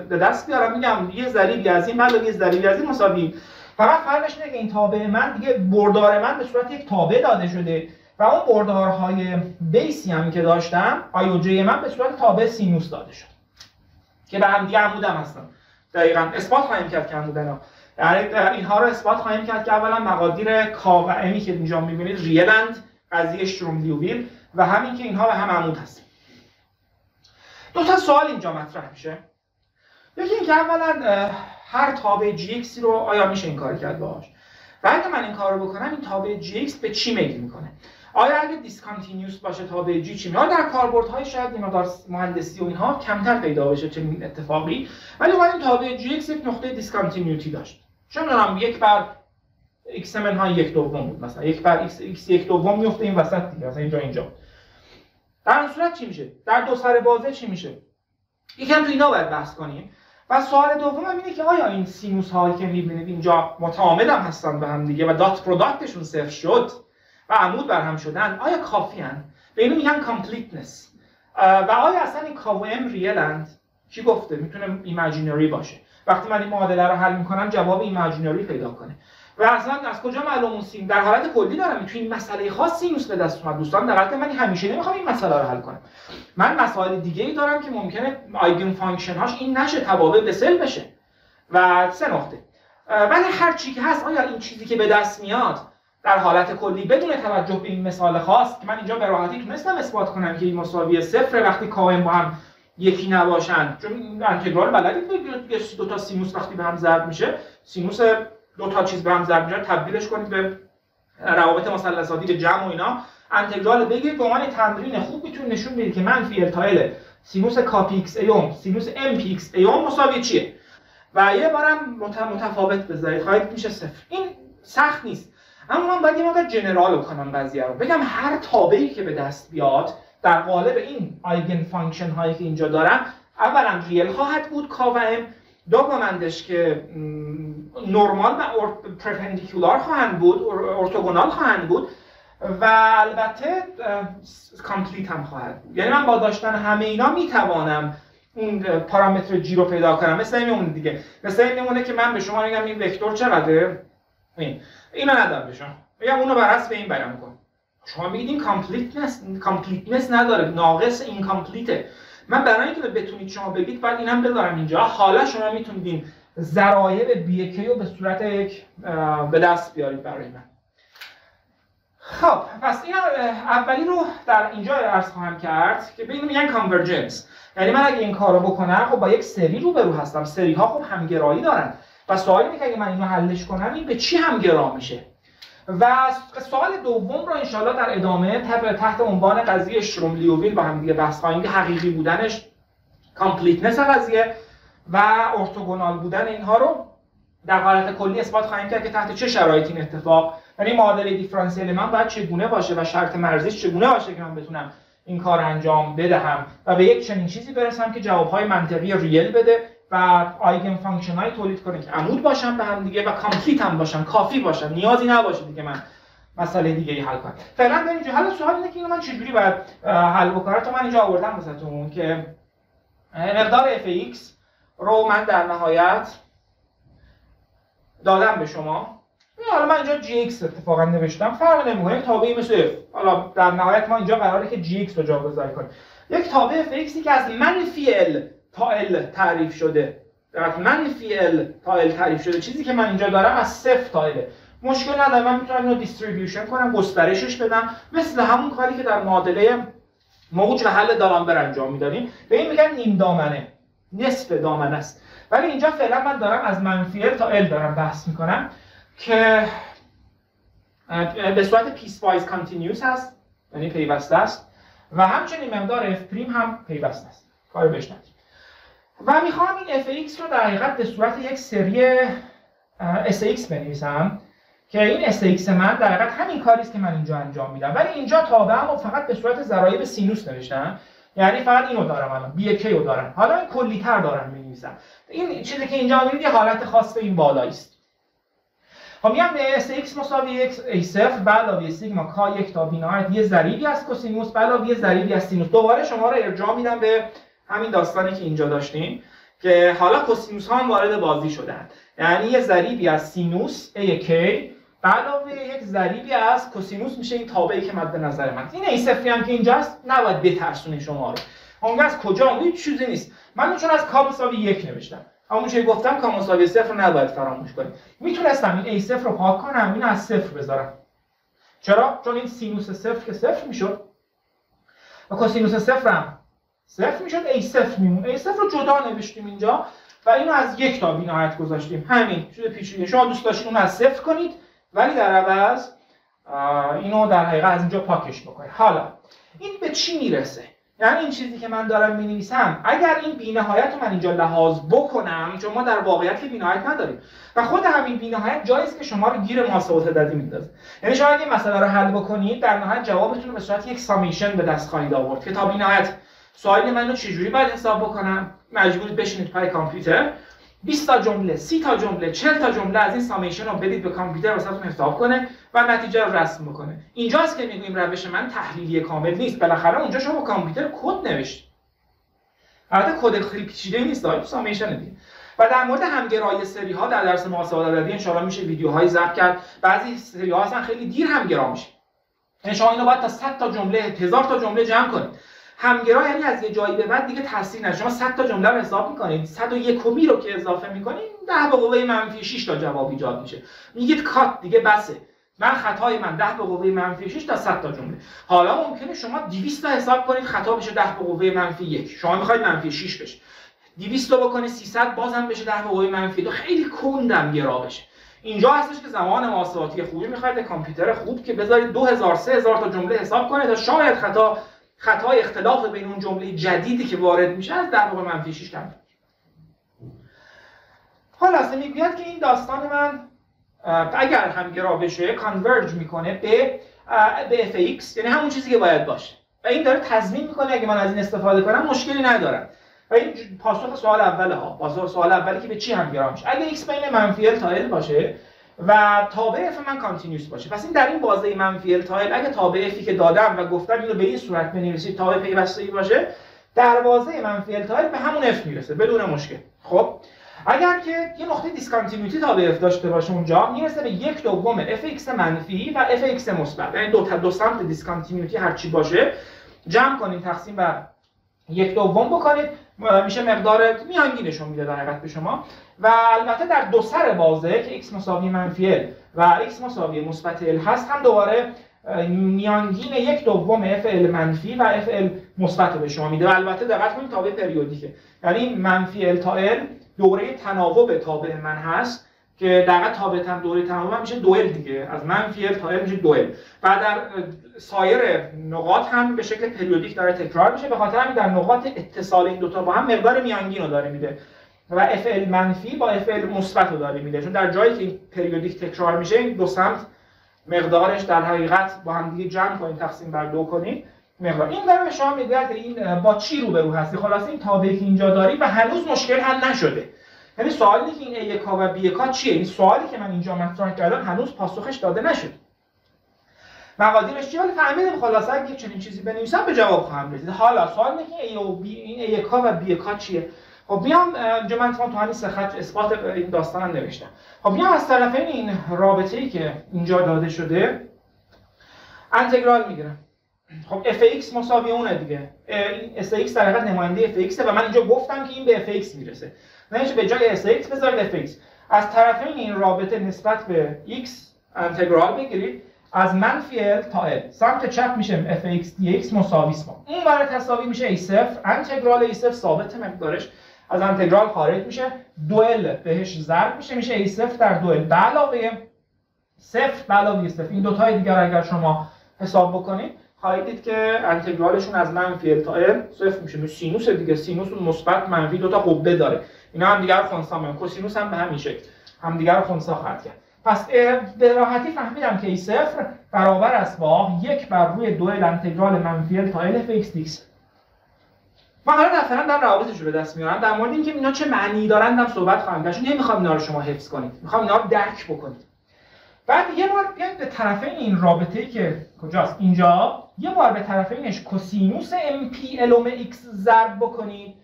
به دست بیارم. میگم یه ضریبی از این بعد یه ضریبی از این مساوی. فقط فرقش اینه که این تابع من دیگه بردار من به صورت یک تابع داده شده و اون بردارهای base ی هم که داشتم آی من به صورت تابع سینوس داده شد. که به هم دیگه عمودم هستن. دقیقا. اثبات خواهیم کرد که عمودن ها یعنی اینها رو اثبات خواهیم کرد که اولا مقادیر کا و امی که اینجا می‌بینید real اند قضیه لیوویل و همین که اینها به هم عمود هست دو تا سوال اینجا مطرح میشه. یکی اینکه اولا هر تابع جی رو آیا میشه این کار کرد باهاش؟ و اگه من این کار رو بکنم این تابع جی به چی میل می‌کنه؟ آیا اگه discontinuous باشه تا به جی چی در کاربردهای شاید این در مهندسی و اینها کمتر پیدا بشه چنین اتفاقی. ولی ما این تابع جی ایکس یک نقطه discontinuity داشت. چون می‌دونم یک بر ایکس من ها یک دوم بود مثلا. یک بر ایکس, ایکس یک دوم میفته این وسط دیگه مثلا اینجا اینجا. در صورت چی میشه؟ در دو سر بازه چی میشه؟ یکم تو اینا باید بحث کنیم. و سوال دوم هم اینه که آیا این سینوس هایی که می‌بینید اینجا متعامد هم هستن به هم دیگه و dot product شون صفر شد؟ و عمود برهم شدن آیا کافی هستن؟ به اینو میگن completeness و آیا اصلا این کا و ام real اند کی گفته؟ می‌تونه imaginary باشه. وقتی من این معادله رو حل می‌کنم جواب imaginary پیدا کنه. و اصلا از کجا معلوم سین در حالت کلی دارم. تو این مسئله خاص سینوس به دست اومد. دوستان حالت من همیشه نمی‌خوام این مسئله رو حل کنم. من مسائل دیگه ای دارم که ممکنه eigenfunction هاش این نشه توابع بسل بشه. و سه نقطه. ولی هر چی که هست آیا این چیزی که به دست میاد در حالت کلی بدون توجه به این مثال خاص که من اینجا به راحتی تونستم اثبات کنم که این مساوی صفر وقتی کا و ام با هم یکی نباشن. چون انتگرال بلدید دو تا سینوس وقتی به هم ضرب میشه سینوس دو تا چیز به هم ضرب میشه تبدیلش کنید به روابط مثلثاتی به جمع و اینا. انتگرال بگیرید به عنوان تمرین خوب می‌تونید نشون بدید که منفی ال تا ال سینوس کا پی ایکس ایوم سینوس ام پی ایکس ایوم مساوی چیه؟ و یه بارم متفاوت بذارید. خواهید میشه صفر. این سخت نیست. اما من باید یه مقدار general کنم قضیه رو. بگم هر تابعی که به دست بیاد در قالب این eigenfunction هایی که اینجا دارم اولا real خواهد بود کا و ام دومندش که نرمال و perpendicular خواهند بود orthogonal خواهند بود و البته complete هم خواهد بود. یعنی من با داشتن همه اینا می‌توانم اون پارامتر جی رو پیدا کنم. مثل این دیگه. مثل این که من به شما میگم این vector چقدره؟ این. اینو به شما. میگم اونو بر حسب این بیان کن. شما میگید این completeness completeness نداره. ناقص این complete ه من برای اینکه بتونید شما بگید بعد اینم بذارم اینجا. حالا شما می‌تونید این ذرایب بی رو به صورت یک به دست بیارید برای من. خب پس این اولی رو در اینجا عرض خواهم کرد که اینو میگن کانورجنس یعنی من اگه این کار رو بکنم خب با یک سری رو برو هستم. سری ها خب همگرایی دارن. و سوالی اینه که من اینو حلش کنم این به چی همگرا میشه؟ و سوال دوم رو انشالله در ادامه تحت عنوان قضیه شروم لیوویل با هم دیگه بحث خواهیم که حقیقی بودنش completeness قضیه و orthogonal بودن اینها رو در حالت کلی اثبات خواهیم کرد که تحت چه شرایطی این اتفاق یعنی معادله دیفرانسیل من باید چگونه باشه و شرط مرزیش چگونه باشه که من بتونم این کار انجام بدهم و به یک چنین چیزی برسم که جوابهای منطقی real بده و eigenfunction های تولید کنه که عمود باشن به هم دیگه و complete هم باشن کافی باشن. نیازی نباشه دیگه من مسئله دیگه ای حل کنم. فعلا به اینجا. حالا سوال اینه که من چجوری باید حل بکنم؟ تو من اینجا آوردم واسهتون که مقدار fx رو من در نهایت دادم به شما. حالا من اینجا gx اتفاقا نوشتم. فرق نمی‌کنه. تابعی مثل f. حالا در نهایت ما اینجا قراره که gx رو جابجایی کنیم. یک تابع fxی که از منفی l تا ال تعریف شده. در منفی ال تا ال تعریف شده. چیزی که من اینجا دارم از صفر تا ال. مشکل نداره. من می‌تونم اینو دیستریبیوشن کنم گسترشش بدم. مثل همون کاری که در معادله موج و حل دالامبر انجام می‌دادیم. به این میگن نیم دامنه. نصف دامنه است. ولی اینجا فعلا من دارم از منفی ال تا ال دارم بحث می‌کنم که به صورت piecewise continuous هست. یعنی پیوسته است. و همچنین مقدار اف پریم هم پیوسته است. کار بهش و می‌خوام این fx رو در حقیقت به صورت یک سری sx بنویسم که این sx من در حقیقت همین کاری است که من اینجا انجام میدم. ولی اینجا تابعم و فقط به صورت ضرایب سینوس نوشتم. یعنی فقط اینو دارم الان بی کی رو دارم. حالا این کلیتر دارم می‌نویسم. این چیزی که اینجا می‌بینید یه حالت خاص این بالایی است. خب میگم sx مساوی x a0 به علاوه سیگما k یک تا بی یه ضریبی از کوسینوس به علاوه ضریبی از سینوس. دوباره شما رو ارجاع میدم به همین داستانی که اینجا داشتیم که حالا کوسینوس ها هم وارد بازی شدن. یعنی یه ضریبی از سینوس A k علاوه یک ضریبی از کوسینوس میشه این تابعی که مد نظر من. این ای صفری هم که اینجاست نباید بترسونه شما رو. اون از کجا؟ هیچ چیزی نیست. من چون از کا مساوی یک نوشتم. اما چه گفتم کا مساوی صفر نباید فراموش کنید می‌تونستم این ای صفر رو پاک کنم اینو از صفر بذارم. چرا؟ چون این سینوس صفر که صفر می‌شد. و کوسینوس صفر هم صفر می‌شد ای صفر میمون. ای صفر رو جدا نوشتیم اینجا و اینو از یک تا بینهایت گذاشتیم. همین شده پیچیده. شما دوست داشتین اون از صفر کنید ولی در عوض اینو در حقیقت از اینجا پاکش بکنید. حالا این به چی می‌رسه؟ یعنی این چیزی که من دارم می نویسم اگر این بینهایت رو من اینجا لحاظ بکنم چون ما در واقعیت بینهایت نداریم. و خود همین بینهایت جایی است که شما رو گیر محاسبات عددی میندازه. یعنی شما اگه مسئله رو حل بکنید در نهایت جوابتون رو به صورت یک سامیشن به دست خواهید آورد که تا بینهایت سوال من رو چجوری باید حساب بکنم؟ مجبورید بشینید پای کامپیوتر. 20 تا جمله 30 تا جمله 40 تا جمله از این سامیشن رو بدید به کامپیوتر واسهتون حساب کنه و نتیجه رو رسم بکنه. اینجاست که می‌گویم روش من تحلیلی کامل نیست. بالاخره اونجا شما با کامپیوتر کد نوشتید. البته کد خیلی پیچیده نیست داره سامیشن دیگه و در مورد همگرایی سری ها در درس محاسبات عددی ان میشه ویدیوهایی ضبط کرد. بعضی سری ها اصلا خیلی دیر همگرا میشه. یعنی شما اینو باید تا 100 تا جمله هزار تا جمله جمع کنید. همگرا یعنی از یه جایی به بعد دیگه تاثیر نداره. شما 100 تا جمله رو حساب می‌کنید 101 کمی رو که اضافه می‌کنید 10 به قوه منفی 6 تا جواب ایجاد میشه. میگید کات دیگه بسه. من خطای من 10 به قوه منفی 6 تا 100 تا جمله. حالا ممکنه شما 200 تا حساب کنید خطا بشه 10 به قوه منفی 1 شما می‌خواید منفی 6 بشه. 200 تا بکنه 300 بازم بشه 10 به قوه منفی 2 خیلی کندم گرا بشه. اینجا هستش که زمان محاسباتی خوبی می‌خواید کامپیوتر خوب که بذارید 2000 3000 تا جمله حساب کنه تا شاید خطا خطای اختلاف بین اون جمله جدیدی که وارد میشه از در واقع منفی 6 کم حالا می‌گوید که این داستان من اگر هم گرا بشه converge می‌کنه به به fx یعنی همون چیزی که باید باشه. و این داره تضمین می‌کنه اگه من از این استفاده کنم مشکلی ندارم. و این پاسخ سوال اوله ها پاسخ سوال اولی که به چی هم گرا میشه؟ اگه x بین منفی تا ال باشه و تابع f من continuous باشه. پس این در این بازه منفی ال تا ال اگه تابع فی که دادم و گفتم اینو به این صورت بنویسید تابع پیوستگی باشه در بازه منفی ال تا ال به همون f می‌رسه بدون مشکل. خب؟ اگر که یه نقطه discontinuity تابع f داشته باشه اونجا می‌رسه به یک دوم fx منفی و fx مثبت. یعنی دو تا دو سمت discontinuity هر چی باشه جمع کنید تقسیم بر یک دوم بکنید. میشه مقدار میانگینش رو میده در به شما. و البته در دو سر بازه که x مساوی منفی ال و x مساوی مثبت ال هست هم دوباره میانگین یک دوم ال منفی و f ال مثبت به شما میده. و البته دقت کنید تابع پریودیکه. یعنی منفی ال تا ال دوره تناوب تابع من هست که در تابع تن دوره تناوب میشه دوئل دیگه. از منفی ال تا ال میشه دوئل و در سایر نقاط هم به شکل پریودیک داره تکرار میشه. به خاطر همین در نقاط اتصال این دوتا با هم مقدار میانگین رو داره میده. و FL منفی با FL مثبت رو داره میده. چون در جایی که این پریودیک تکرار میشه این دو سمت مقدارش در حقیقت با هم دیگه جمع کنید تقسیم بر دو کنید مقدار. این داره به شما میگه که این با چی روبرو هستی؟ خلاص این تابعی که اینجا داری و هنوز مشکل حل نشده. یعنی سوالی که این ای کا و بی کا چیه؟ این سوالی که من اینجا مطرح کردم هنوز پاسخش داده نشد مقادیرش چیه؟ ولی فهمیدم خلاصه اگه چنین چیزی بنویسم به جواب خواهم رسید. حالا سوال اینه که ای و بی این ای کا و بی کا چیه؟ خب بیام اینجا من تو همین سه اثبات این داستانم نوشتم. خب بیام از طرفین این رابطه ای که اینجا داده شده انتگرال می‌گیرم. خب fx مساوی اونه دیگه. این sx در حقیقت نماینده fx و من اینجا گفتم که این به fx می‌رسه. نه به جای sx بذارید fx از طرفین این رابطه نسبت به x انتگرال بگیرید. از منفی ال تا ال سمت چپ میشه fx dx مساوی با اون برای تساوی میشه a صفر. انتگرال a صفر ثابت مقدارش. از انتگرال خارج میشه. دو ال بهش ضرب میشه. میشه ای صفر در دو ال به علاوه صفر به علاوه صفر. این دو تای دیگر اگر شما حساب بکنید خواهید دید که انتگرالشون از منفی تا ال صفر میشه. سینوس دیگه. سینوس مثبت منفی دو تا قبه داره. اینا هم دیگر خونسا میان. کوسینوس هم به همین شکل. هم دیگر خونسا خواهد کرد. پس به راحتی فهمیدم که ای صفر برابر است با یک بر روی دو ال انتگرال منفی تا ال اف ایکس من حالا دفترم در روابطش رو به دست میارم در مورد اینکه اینا چه معنی دارن هم صحبت خواهم کرد چون نمی‌خوام اینا رو شما حفظ کنید می‌خوام اینا رو درک بکنید. بعد یه بار بیاید به طرفین این رابطه‌ای که کجاست؟ اینجا. یه بار به طرفینش کوسینوس ام پی الوم ایکس ضرب بکنید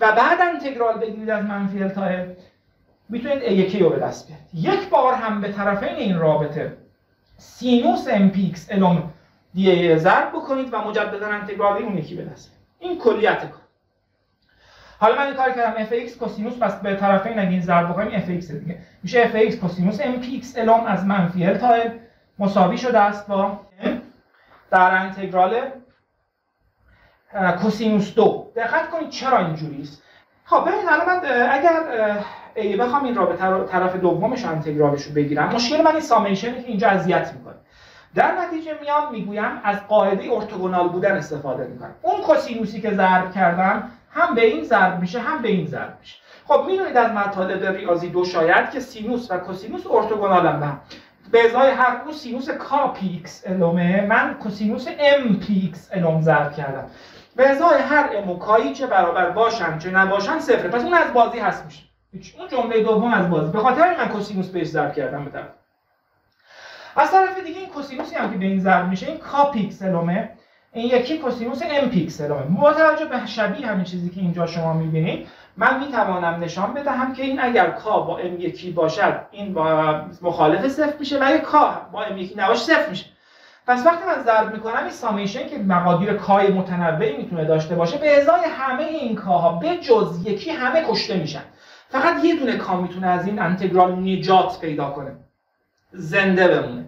و بعد انتگرال بگیرید از منفی تا می‌تونید ای کی رو به دست بیارید. یک بار هم به طرفین این رابطه سینوس ام پی ایکس الوم دی ضرب بکنید و مجددا انتگرال اون یکی به دست این کلیت کار. حالا من این کار کردم fx کوسینوس پس به طرفین اگه این ضرب بکنیم fx دیگه. میشه fx کوسینوس mpx الام از منفی ال تا مساوی شده است با در انتگرال کوسینوس دو. دقت کنید چرا اینجوری است. خب ببینید الان من اگر ای بخوام این رابطه طرف دومش انتگرالش رو بگیرم مشکل من این سامیشنی که اینجا اذیت می‌کنه. در نتیجه میام می‌گویم از قاعده orthogonal بودن استفاده می‌کنم. اون کوسینوسی که ضرب کردم هم به این ضرب میشه هم به این ضرب میشه. خب می‌دونید از مطالب ریاضی دو شاید که سینوس و کوسینوس orthogonal ن به هم به ازای هر اون سینوس کا پی ایکس الومه من کوسینوس ام پی ایکس الوم ضرب کردم. به ازای هر ام و کایی چه برابر باشن چه نباشن صفره پس اون از بازی هست میشه. اون جمله دوم از بازی. به خاطر من کوسینوس بهش ضرب کردم به از طرف دیگه این کوسینوسی هم که به این ضرب میشه این کا پی ایکس الومه این یکی کوسینوس ام پی ایکس الومه با توجه به شبیه همین چیزی که اینجا شما می‌بینید من می‌توانم نشان بدهم که این اگر کا با ام یکی باشد این با مخالف صفر میشه و اگر کا با ام یکی نباشه صفر میشه. پس وقتی من ضرب می‌کنم این summation که مقادیر کای متنوعی می‌تونه داشته باشه به ازای همه این کاها به جز یکی همه کشته میشن. فقط یه دونه کا می‌تونه از این انتگرال نجات پیدا کنه. زنده بمونه.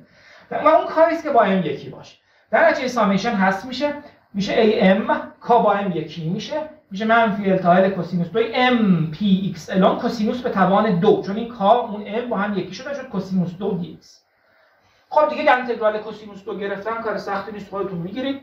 و اون کایی که با ام یکی باشه. در سامیشن هست میشه میشه ام کا با ام یکی میشه میشه منفی ال تا ال کوسینوس. 2 ام پی ایکس الان کوسینوس به توان دو چون این کا اون ام با هم یکی شده شد کوسینوس دو دی ایکس خب دیگه انتگرال کوسینوس دو گرفتن کار سختی نیست خودتون می‌گیرید.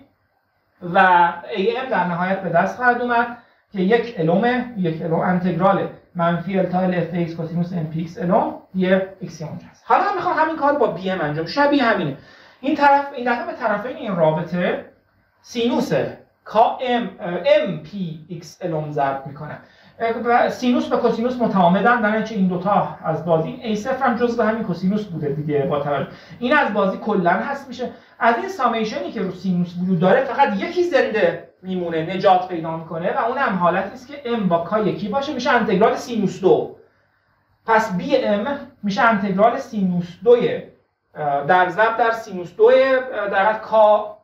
و ام در نهایت به دست خواهد اومد که یک الومه یک الوم انتگرال منفی ال تا ال اف ایکس کوسینوس ام پی ایکس الوم یه ایکس هست حالا من می‌خوام همین کار با بی ام انجام شبیه همینه. این طرف این دفعه به طرفین این رابطه سینوس کا ام پی ایکس الوم ضرب می‌کنه. سینوس به کوسینوس متعامدن در این دوتا از بازی ای صفر هم جزء همین کوسینوس بوده دیگه با توجه. این از بازی کلا هست میشه. از این summation ی که رو سینوس وجود داره فقط یکی زنده میمونه نجات پیدا می‌کنه و اون هم حالتی است که ام با کا یکی باشه میشه انتگرال سینوس دو. پس bm میشه انتگرال سینوس دوی در ضرب در سینوس دو در کا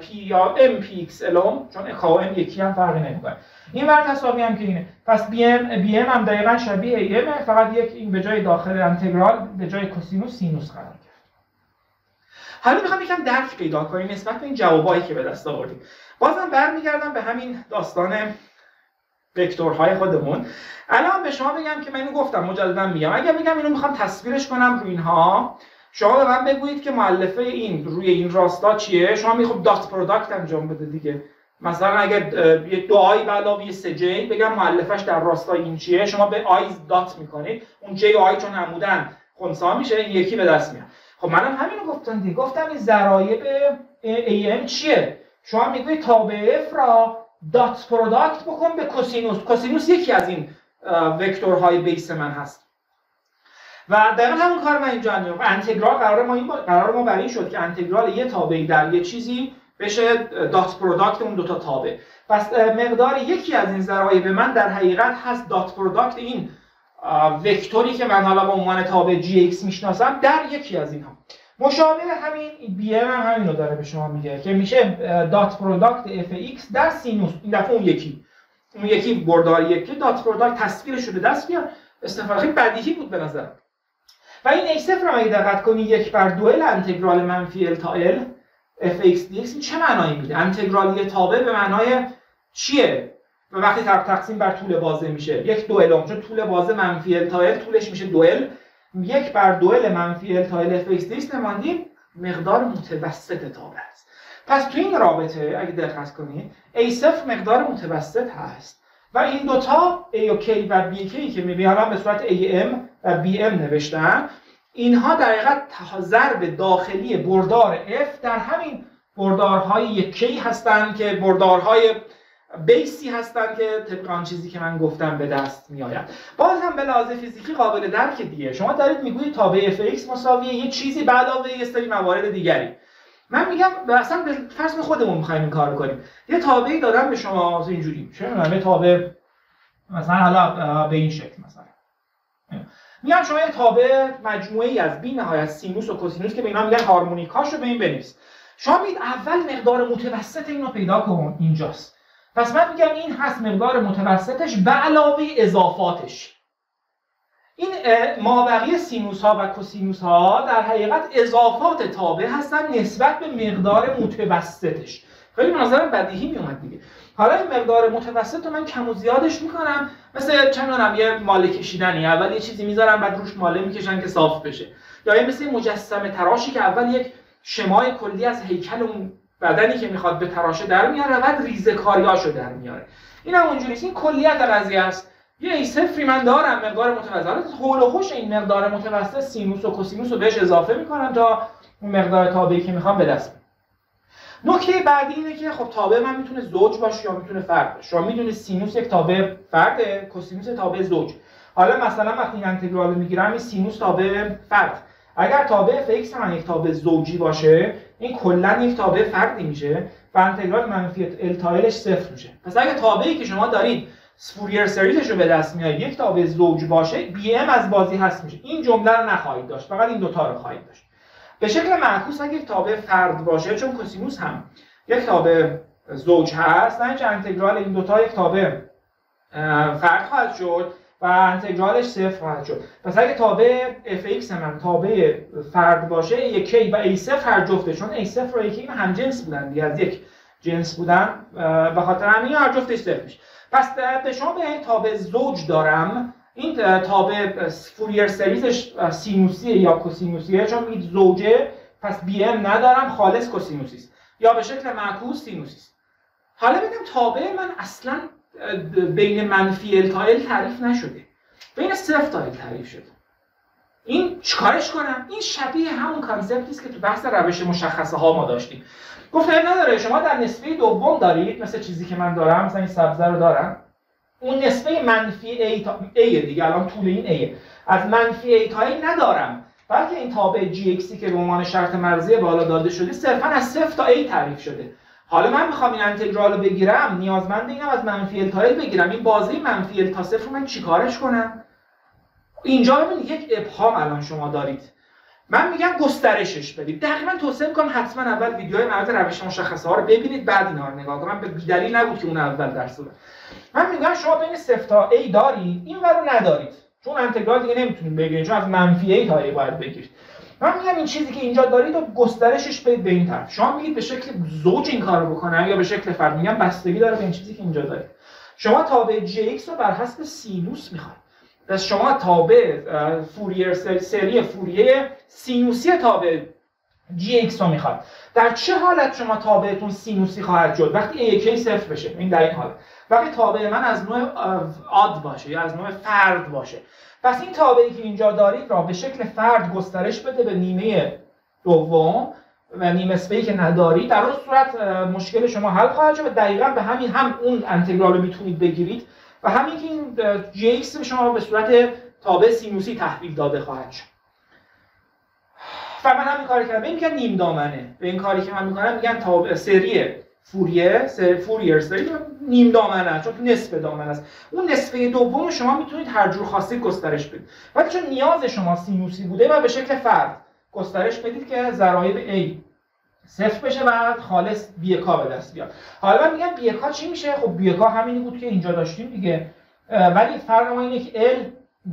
پی یا m پی x الوم چون k m یکی هم فرقی نمی‌کنه. این ور تصاوی هم که اینه. پس bm bm هم دقیقا شبیه am فقط یک این به جای داخل انتگرال به جای کوسینوس سینوس قرار کرد حالا می‌خوام یکم درک پیدا کنیم نسبت به این جوابایی که به دست آوردیم. بازم برمیگردم به همین داستان vector های خودمون. الان به شما بگم که من گفتم مجددا میگم. اگر بگم اینو می‌خوام تصویرش کنم روی اینها. شما به من بگویید که مؤلفه این روی این راستا چیه؟ شما می‌خوام dot product انجام بده دیگه. مثلا اگر یه دو i به علاوه یه سه j بگم مؤلفش در راستای این چیه شما به i dot می‌کنید. اون j و i چون عمودن خنثا میشه این یکی به دست میاد. خب منم همینو گفتم دیگه. گفتم این ضرایب am چیه؟ شما می‌گوید تابع f را dot product بکن به کوسینوس کوسینوس یکی از این vector های base من هست. و دقیقا همون کار من اینجا انجام انتگرال قرار ما این قرار ما برای این شد که انتگرال یه تابعی در یه چیزی بشه dot product اون دوتا تابع. پس مقدار یکی از این ذرایع به من در حقیقت هست dot product این vector ی که من حالا به عنوان تابع gx می‌شناسم در یکی از اینها. مشابه همین bm هم همین رو داره به شما میگه که میشه dot product f x در سینوس. این دفعه اون یکی. اون یکی بردار یکی dot product تصویرش رو به دست بیار. استفاده خیلی بدیهی بود به نظر این x صفر رو دقت کنی یک بر دو انتگرال منفی l تا l f x dx چه معنایی میده؟ انتگرالی تابع به معنای چیه؟ و وقتی تقسیم بر طول بازه میشه یک دو l چون طول بازه منفی l تا l طولش میشه دو l یک بر دو l منفی l تا l f x dx نماندیم مقدار متوسط تابع است. پس تو این رابطه اگه دقت کنید a صفر مقدار متوسط هست. و این دوتا A و K و B K که می‌بینم به صورت AM و BM نوشتن. اینها در حقیقت ضرب داخلی بردار F در همین بردارهای یکی هستند که بردارهای بیسی هستند که طبق آن چیزی که من گفتم به دست می آید باز هم به لحاظ فیزیکی قابل درک دیگه شما دارید می‌گویید تابع fx مساوی یه چیزی به علاوه یه سری موارد دیگری. من میگم اصلا به فرض خودمون می‌خوایم این کار کنیم. یه تابعی دادم به شما اینجوری. چه می‌دونم تابع مثلا حالا به این شکل مثلا. میگم شما یه تابع مجموعه از بی نهایت سینوس و کوسینوس که به اینا میگن هارمونیکاش رو به این بنویس. شما میگید اول مقدار متوسط اینو پیدا کن اینجاست. پس من میگم این هست مقدار متوسطش به علاوه اضافاتش. این مابقی سینوس ها و کوسینوس ها در حقیقت اضافات تابع هستن نسبت به مقدار متوسطش. خیلی نظر بدیهی میومد دیگه. حالا این مقدار متوسط رو من کم و زیادش می‌کنم. مثل چه می‌دونم یه ماله کشیدنی. اول یه چیزی می‌ذارم بعد روش ماله می‌کشن که صاف بشه. یا یه مثل مجسمه تراشی که اول یک شمای کلی از هیکل اون بدنی که می‌خواد به تراشه در میاره بعد ریزه کاریاشو در میاره. این هم اونجوریست این کلیت قضیه است. یه ای صفری من دارم مقدار متوسط. حول و خوش این مقدار متوسط سینوس و کوسینوس رو بهش اضافه می‌کنم تا اون مقدار تابعی که می‌خوام به دست نکته بعدی اینه که خب تابع من می‌تونه زوج باشه یا می‌تونه فرد باشه. شما می‌دونید سینوس یک تابع فرد کوسینوس تابع زوج. حالا مثلا وقتی این انتگرال می‌گیرم این سینوس تابع فرد. اگر تابع fx هم یک تابع زوجی باشه این کلا یک تابع فردی میشه و انتگرال منفی l تا صفر میشه. پس اگر تابعی که شما دارید Fourier series ش رو به دست میارید یک تابع زوج باشه bm از بازی هست میشه. این جمله رو نخواهید داشت. فقط این دوتا رو خواهید داشت. به شکل معکوس اگه تابع فرد باشه چون کوسینوس هم یک تابع زوج هست نه انتگرال این دوتا یک تابع فرد خواهد شد و انتگرالش صفر خواهد شد. پس اگه تابع f(x) من تابع فرد باشه یک کی و a صفر هر جفته چون a صفر و هم جنس بودن دیگه از یک جنس بودن به خاطر همین هر جفتش صفر میشه. پس به شما به تابع زوج دارم این تابع فوریر سریزش سینوسی یا کوسینوسیه چون میگید زوجه پس bm ندارم خالص کوسینوسی است یا به شکل معکوس سینوسی است حالا ببینم تابع من اصلا بین منفی l تا l تعریف نشده. بین صفر تا l تعریف شده. این چیکارش کنم؟ این شبیه همون concept ی است که تو بحث روش مشخصه ها ما داشتیم. گفتم نداره. شما در نصفه دوم دارید مثل چیزی که من دارم مثلا این سبزه رو دارم. اون نصفه منفی A تا A دیگه الان طول این A. از منفی A تا A ندارم. بلکه این تابع GXی که به عنوان شرط مرزی بالا داده شده صرفا از صفر تا A تعریف شده. حالا من می‌خوام این انتگرال رو بگیرم نیازمند اینم از منفی ال تا ال بگیرم. این بازی منفی ال تا صفر من چیکارش کنم؟ اینجا ببینید یک ابهام الان شما دارید. من میگم گسترشش بدید. دقیقا توصیه می‌کنم حتما اول ویدیوهای مربوط روش مشخصه ها رو ببینید بعد اینا رو نگاه کنم. به دلیل نبود که اون اول درس دادم من میگم شما بین صفر تا a دارید این رو ندارید. چون انتگرال دیگه نمی‌تونید بگیرید چون از منفی a تا a باید بگیرید. من میگم این چیزی که اینجا دارید و گسترشش بدید به این طرف. شما میگید به شکل زوج این کارو بکنم یا به شکل فرد. میگم بستگی داره به این چیزی که اینجا دارید. شما تابع jx رو بر حسب سینوس می‌خواید. پس شما تابع Fourier سری فوریه سینوسی تابع gx رو می‌خواد در چه حالت شما تابعتون سینوسی خواهد شد؟ وقتی یک صفر بشه. این در این حالت وقتی تابع من از نوع odd باشه یا از نوع فرد باشه. پس این تابعی که اینجا دارید را به شکل فرد گسترش بده به نیمه دوم و نیمه اسپی که ندارید. در اون صورت مشکل شما حل خواهد شد و دقیقا به همین هم اون انتگرال رو می‌تونید بگیرید و همین که این g x شما به صورت تابع سینوسی تحویل داده خواهد شد. و من همین کاری کردم. میگن نیم دامنه. به این کاری که من می‌کنم میگن تابع سری فوریه سری فوریر سری نیم دامنه چون نصف دامنه است. اون نصفه دوم شما می‌تونید هر جور خاصی گسترش بدید. ولی چون نیاز شما سینوسی بوده و به شکل فرد گسترش بدید که ضرایب A صفر بشه و خالص بیکا به دست بیاد. حالا من میگم بیکا چی میشه؟ خب بیکا همینی بود که اینجا داشتیم دیگه. ولی فرق ما اینه که L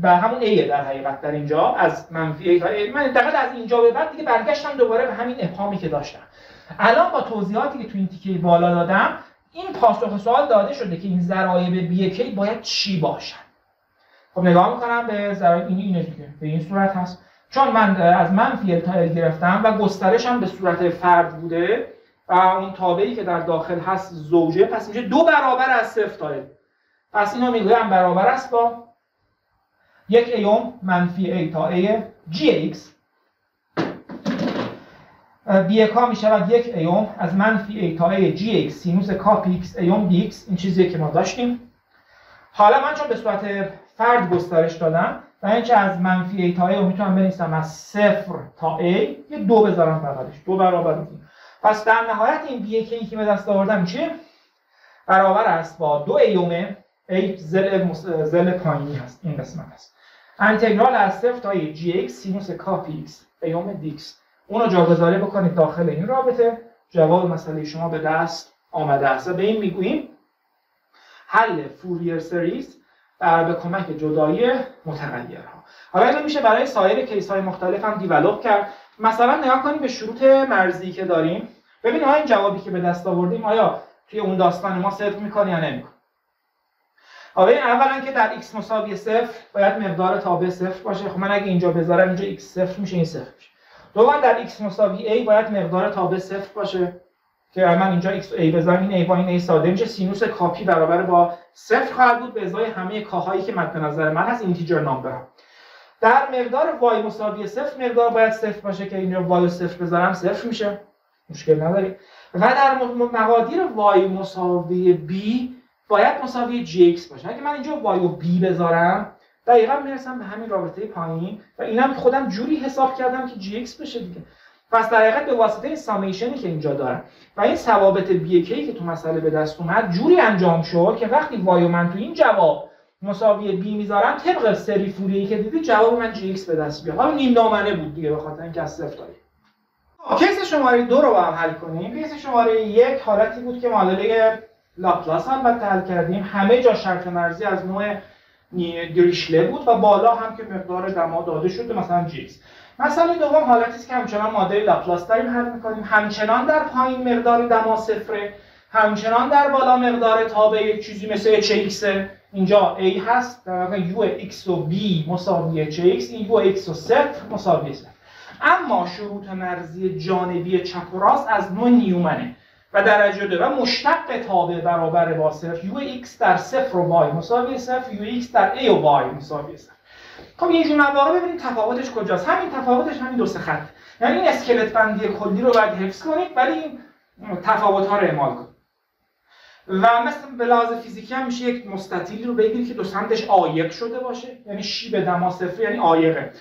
و همون A در حقیقت در اینجا از منفی A تا A. من دقیقا از اینجا به بعد دیگه برگشتم دوباره به همین ابهامی که داشتم. الان با توضیحاتی که تو این تیکه بالا دادم این پاسخ سوال داده شده که این ضرایب بیکی باید چی باشن. خب نگاه می‌کنم به ضرایب این اینه دیگه به این صورت هست. چون من از منفی تا ال گرفتم و گسترشم به صورت فرد بوده و اون تابعی که در داخل هست زوجه پس میشه دو برابر از صفر تا ال. پس اینو می‌گویم برابر است با یک ایوم منفی ای تا ای جی ایکس. بیکا می شود یک ایوم از منفی ای تا ای جی ایکس سینوس کاپ ایکس ایوم دی ایکس این چیزی که ما داشتیم. حالا من چون به صورت فرد گسترش دادم و اینکه از منفی ای تا ای می‌تونم بنویسم از صفر تا ای یه دو بذارم بغلش دو برابر این پس در نهایت این بی که که به دست آوردم چیه؟ برابر است با دو ایوم ای زل, زل پایینی هست. این قسمت هست. انتگرال از صفر تا a g x سینوس k پی x a ام dx اون رو جاگذاری بکنید داخل این رابطه. جواب مسئله شما به دست آمده است. به این می‌گوییم حل Fourier series به کمک جدایی متغیرها. حالا اینو میشه برای سایر case های مختلف هم develop کرد. مثلا نگاه کنیم به شروط مرزی که داریم. ببینیم آیا این جوابی که به دست آوردیم آیا توی اون داستان ما صدق می‌کنه یا نمی‌کنه؟ حالا اولا که در x مساوی صفر باید مقدار تابع صفر باشه. خب من اگه اینجا بذارم اینجا x صفر میشه این صفر میشه. دوم در x مساوی a باید مقدار تابع صفر باشه. که من اینجا x a بذارم این a با این a ساده میشه. سینوس کاپی برابر با صفر خواهد بود به ازای همه کاهایی که مد نظر من هست اینتیجر نامبر در مقدار y مساوی صفر مقدار باید صفر باشه که اینجا y صفر بذارم صفر میشه. مشکل نداری. و در مقادیر y مساوی b باید مساوی gx باشه. اگه من اینجا y و b بذارم دقیقا می‌رسم به همین رابطه پایین و اینم خودم جوری حساب کردم که g x بشه دیگه. پس در حقیقت به واسطه summation ی که اینجا دارم و این ثوابت bk تو مسئله به دست اومد جوری انجام شد که وقتی y من تو این جواب مساوی b می‌ذارم طبق سری فوریه که دیدی جواب من g x به دست بیاد. حالا نیم دامنه بود دیگه به خاطر اینکه از صفر داریم case شماره دو رو با هم حل کنیم. case شماره یک حالتی بود که معادله لاپلاس هم حل کردیم. همه جا شرط مرزی از نوع Dirichlet ه بود و بالا هم که مقدار دما داده شده مثلا جی ایکس مسئله دوم حالتی است که همچنان معادله لاپلاس داریم حل می‌کنیم. همچنان در پایین مقدار دما صفره. همچنان در بالا مقدار تابع چیزی مثل HX اینجا A هست. در واقع U X و B مساوی HX این U X و صفر مساوی صفر اما شروط مرزی جانبی چپ و راست از نوع Neumann ه. و درجه دو. و مشتق تابع برابر با صفر یو ایکس در صفر و وای مساوی صفر یو ایکس در ای و وای مساوی صفر. خب یه جور مواقع ببینید تفاوتش کجاست. همین تفاوتش همین دو سه خط. یعنی این اسکلت بندی کلی رو باید حفظ کنید ولی این تفاوت ها رو اعمال کنید و مثل به لحاظ فیزیکی هم میشه یک مستطیلی رو بگیرید که دو سمتش عایق شده باشه. یعنی شیب دما صفر یعنی عایقه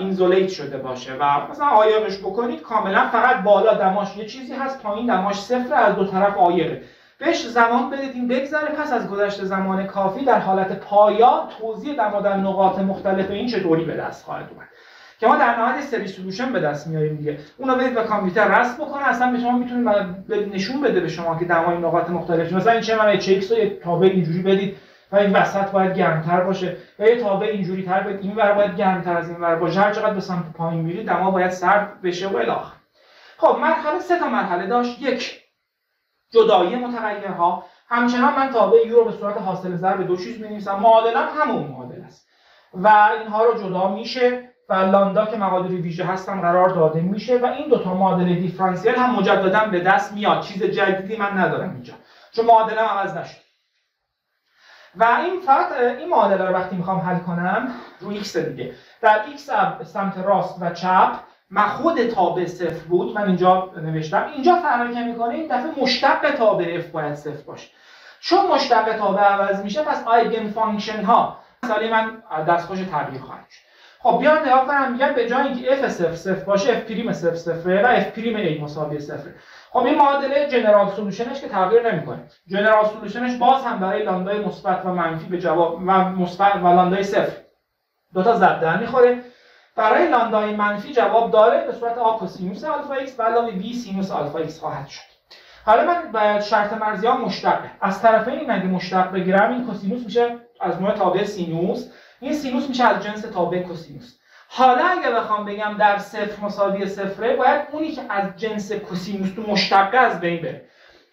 اینزولیت شده باشه و مثلا آیقش بکنید کاملا فقط بالا دماش یه چیزی هست پایین دماش صفر از دو طرف آیقه بهش زمان بدید این بگذره پس از گذشت زمان کافی در حالت پایا توضیح دما در نقاط مختلف این چطوری به دست خواهد اومد. که ما در نهایت سری سولوشن به دست میاریم دیگه. اونو بدید به کامپیوتر رسم بکنه اصلا به شما می‌تونید نشون بده به شما که دمای نقاط مختلف مثلا این چه من اچ رو یه تابع اینجوری بدید. و این وسط باید گرمتر باشه. و یه تابع اینجوری تر باید این ور باید گرمتر از این ور باشه. هر چقدر به سمت پایین میری دما باید سرد بشه و الاخر خب مرحله سه تا مرحله داشت. یک جدایی متغیرها. همچنان من تابع یو رو به صورت حاصل ضرب دو چیز می‌نویسم. معادلا همون معادل است. و اینها رو جدا میشه و لاندا که مقادیر ویژه هستن قرار داده میشه و این دوتا معادله دیفرانسیل هم مجددا به دست میاد. چیز جدیدی من ندارم اینجا. چون معادله عوض نشد. و این فقط این معادله رو وقتی می‌خوام حل کنم رو ایکس دیگه. در ایکس سمت راست و چپ من خود تابع صفر بود من اینجا نوشتم. اینجا فرق می‌کنه این دفعه مشتق تابع اف باید صفر باشه. چون مشتق تابع عوض میشه پس eigenfunction ها. مثلا من دستخوش تغییر خواهد شد خب بیان نگاه کنم میگن به جای اینکه f صفر صفر باشه f پریم صفر صفره و f پریم a مساوی صفر. خب این معادله general solution ش که تغییر نمی‌کنه. general solution ش باز هم برای لاندای مثبت و منفی به جواب و مثبت و لاندای صفر. دو تا ضرب در می‌خوره. برای لاندای منفی جواب داره به صورت آ کوسینوس آلفا ایکس و علاوه بی سینوس آلفا ایکس خواهد شد. حالا من باید شرط مرزی ها مشتقه از طرفین اگه مشتق بگیرم این کوسینوس میشه از نوع تابع سینوس این سینوس میشه از جنس تابع کوسینوس حالا اگه بخوام بگم در صفر مساوی صفره باید اونی که از جنس کوسینوس تو مشتقه از بین بره.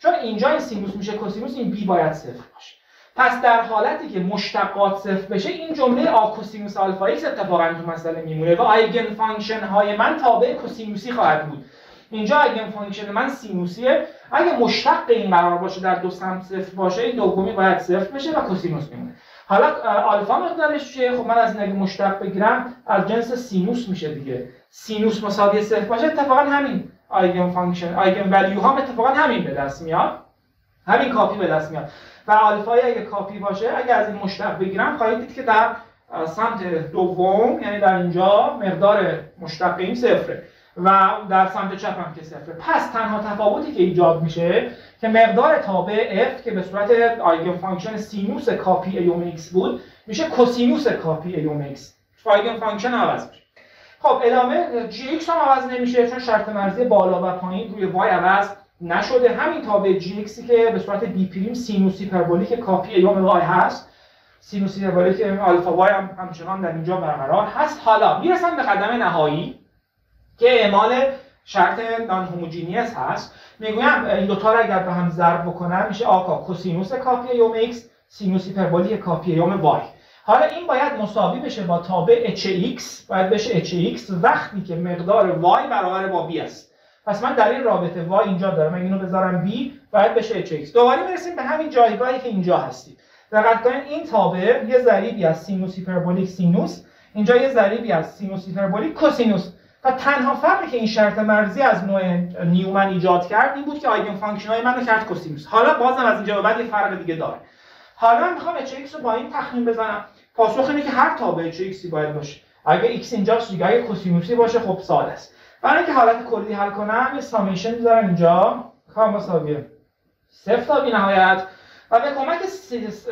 چون اینجا این سینوس میشه کوسینوس این بی باید صفر باشه. پس در حالتی که مشتقات صفر بشه این جمله آ کوسینوس آلفا ایکس اتفاقا تو مسئله میمونه و eigenfunction های من تابع کوسینوسی خواهد بود. اینجا eigenfunction من سینوسیه اگه مشتق این قرار باشه در دو سمت صفر باشه این دومی باید صفر بشه و کوسینوس میمونه. حالا آلفا مقدارش چیه؟ خب من از این اگه مشتق بگیرم از جنس سینوس میشه دیگه. سینوس مساوی صفر باشه اتفاقا همین eigenfunction eigenvalue هم اتفاقا همین به دست میاد. همین کا پی به دست میاد. و آلفای اگه کا پی باشه اگه از این مشتق بگیرم خواهید دید که در سمت دوم یعنی در اینجا مقدار مشتق این صفره. و در سمت چپ هم که صفره پس تنها تفاوتی که ایجاد میشه که مقدار تابع f که به صورت eigenfunction سینوس کا پی ای ام ایکس بود میشه کوسینوس کا پی ای ام ایکس eigenfunction عوض میشه. خب ادامه جی ایکس هم عوض نمیشه چون شرط مرزی بالا و پایین روی وای عوض نشده. همین تابع جی که به صورت بی پریم سینوس هیپربولیک کا پی ای ام وای هست. سینوس هیپربولیک آلفا وای هم همچنان در اینجا برقرار هست. حالا می‌رسم به قدم نهایی. که اعمال شرط non-homogeneous هست. می‌گویم این دوتا رو اگر به هم ضرب بکنم میشه آکا کوسینوس کا پی ای ام ایکس سینوس هیپربولیک کا پی ای ام وای حالا این باید مساوی بشه با تابع HX باید بشه HX وقتی که مقدار y برابر با b است. پس من در این رابطه y اینجا دارم من اینو بذارم b باید بشه HX دوباره می‌رسیم به همین جایگاهی که اینجا هستید دقت کنید این تابع یه ضریبی از سینوس هیپربولیک سینوس اینجا یه ضریبی از سینوس هیپربولیک کوسینوس. و تنها فرقی که این شرط مرزی از نوع Neumann ایجاد کرد این بود که eigenfunction های منو کرد کوسینوس حالا بازم از اینجا به بعد یه فرق دیگه داره. حالا من می‌خوام اچ رو با این تخمین بزنم. پاسخ اینه که هر تابع اچ ایکسی باید باشه. اگه ایکس اینجاست دیگه اگه کوسینوسی باشه خب ساده است. برای اینکه حالت کلی حل کنم یه سامیشن می‌ذارم اینجا. کار مساویه صفر تا نهایت. و به کمک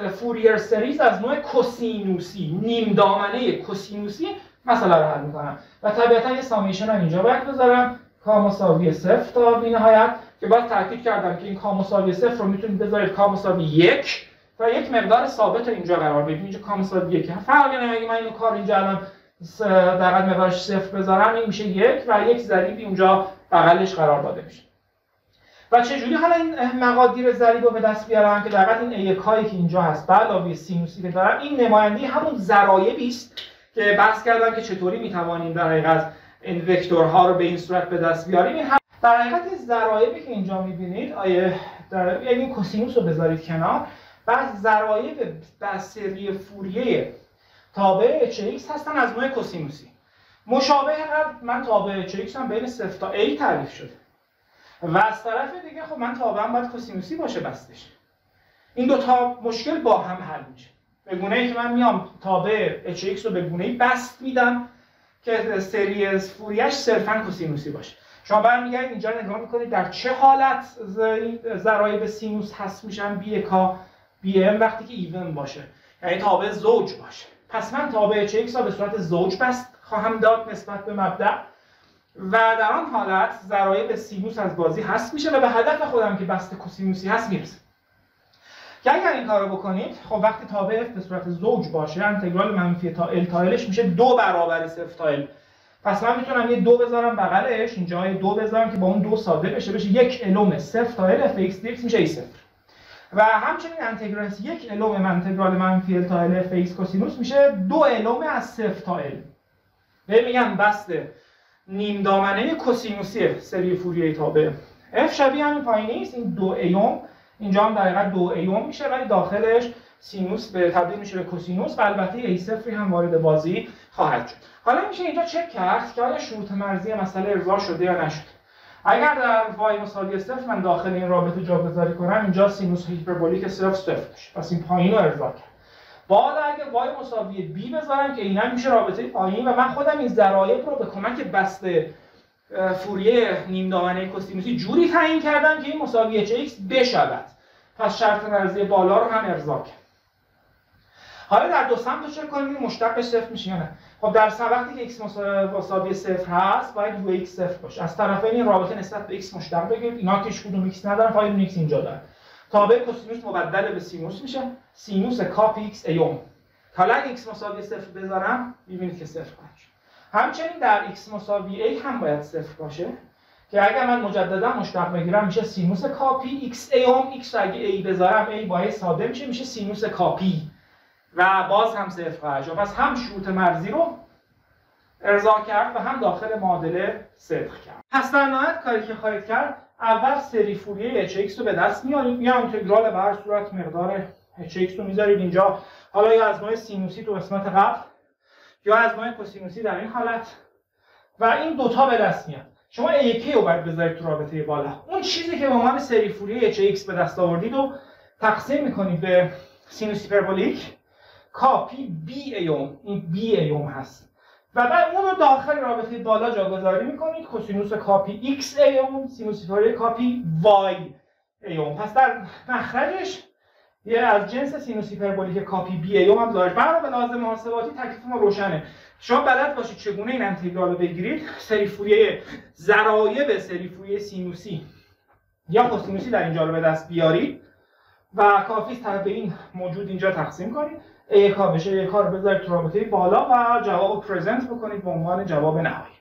فوریر سریز از نوع کوسینوسی نیم دامنه کوسینوسی مسئله رو حل می‌کنم. و طبیعتا یه سامیشن هم اینجا باید بذارم. کا مساوی صفر تا نهایت. که باید تاکید کردم که این کا مساوی صفر رو می‌تونید بذارید کا مساوی یک. و یک مقدار ثابت اینجا قرار بدید. اینجا کا مساوی یک فرقی نمی‌کنه من اینو کار اینجا الان در مقدارش صفر بذارم این میشه یک و یک ضریبی اونجا بغلش قرار داده میشه. و چجوری حالا این مقادیر ضریب رو به دست بیارم که در این یک هایی که اینجا هست؟ به علاوه سینوسی که دارم. این نماینده همون ضرایبی است که بحث کردم که چطوری می‌توانیم در حقیقت این وکتورها رو به این صورت به دست بیاریم. این هم در حقیقت ضرایبی که اینجا می‌بینید آیه در یعنی کوسینوس رو بذارید کنار. بعد ضرایب بسری فوریه تابع HX هستن از نوع کوسینوسی. مشابه قبل من تابع HX هم بین 0 تا A تعریف شده. و از طرف دیگه خب من تابعم باید کوسینوسی باشه بستش. این دو تا مشکل با هم حل میشه. به گونه ای که من میام تابع HX رو به گونه ای بست میدم که سری فوریش صرفا کوسینوسی باشه. شما برمیگردید اینجا نگاه می‌کنید در چه حالت ضرایب سینوس هست میشن؟ بی کا بی ام وقتی که even باشه. یعنی تابع زوج باشه. پس من تابع اچ را به صورت زوج بسط خواهم داد نسبت به مبدأ و در آن حالت ضرایب سینوس از بازی هست میشه و به هدف خودم که بسط کوسینوسی هست می‌رسه. که اگر این کارو بکنید خب وقتی تابع f به صورت زوج باشه انتگرال منفی تا ال تا الش میشه دو برابر صفر تا ال پس من می‌تونم یه دو بذارم بغلش اینجا یه دو بذارم که با اون دو ساده بشه بشه یک ال ام صفر تا ال اف ایکس میشه ای صفر. و همچنین انتگرال یک ال ام انتگرال منفی ال تا ال اف ایکس کوسینوس میشه دو ال ام از صفر تا ال به میگم بسط نیم دامنه کوسینوسی سری فوریه تابع اف شبیه همین پایین نیست این دو ای ام اینجا هم دقیقا دو ای ام میشه ولی داخلش سینوس به تبدیل میشه به کوسینوس و البته ای صفری هم وارد بازی خواهد شد. حالا میشه اینجا چک کرد که آیا شروط مرزی مسئله ارضا شده یا نشد اگر در وای مساوی صفر من داخل این رابطه جابجایی کنم اینجا سینوس هیپربولیک صفر صفر بشه پس این پایین رو ارضا کرد. بعد اگه وای مساوی بی بذارم که اینا میشه رابطه پایین و من خودم این ضرایب رو به کمک بسط فوریه نیم دامنه کوسینوسی جوری تعیین کردم که این مساوی اچ بشود. پس شرط مرزی بالا رو هم ارضا کرد. حالا در دو سمت چک کنیم این مشتق صفر میشه یا نه؟ خب در وقتی که x مساوی صفر هست باید u x صفر باشه. از طرفین این رابطه نسبت به x مشتق بگیرید. اینا که کدوم x ندارن فقط x اینجا دارن. تابع کوسینوس مبدل به سینوس میشه. سینوس k پی x a اُم حالا x مساوی صفر بذارم می‌بینید که صفر باشه همچنین در x مساوی a هم باید صفر باشه. که اگر من مجددا مشتق بگیرم میشه سینوس k پی. X a اُم x اگه a بذارم a با a ساده میشه میشه سینوس k پی. و باز هم صفر خواهد پس هم شروط مرزی رو ارضا کرد و هم داخل معادله صدق کرد. پس در نهایت کاری که خواهید کرد اول سری فوریه hx رو به دست میارید. یا انتگرال به هر صورت مقدار hx رو می‌ذارید اینجا. حالا یا از نوع سینوسی تو قسمت قبل یا از نوع کوسینوسی در این حالت. و این دوتا به دست میاد. شما a رو باید بذارید تو رابطه بالا. اون چیزی که به عنوان سری فوریه hx به دست آوردید رو تقسیم می‌کنید به سینوس هیپربولیک k پی b a اُم این b a اُم هست. و بعد اون رو داخل رابطه بالا جاگذاری می‌کنید. کوسینوس کاپی ایکس ایوم سینوس کاپی وای ایوم پس در مخرجش یه از جنس سینوس هیپربولیک k پی b a اُم هم ظاهر برای به لازم محاسباتی تکلیف ما روشنه. شما بلد باشید چگونه این انتگرال رو بگیرید؟ سری فوریه ضرایب سری فوریه سینوسی. یا کوسینوسی در اینجا رو به دست بیارید و کافی به این موجود اینجا تقسیم کنید. ای کار بشه ای کار بذارید تو رابطه بالا و جواب رو پرزنت بکنید به عنوان جواب نهایی.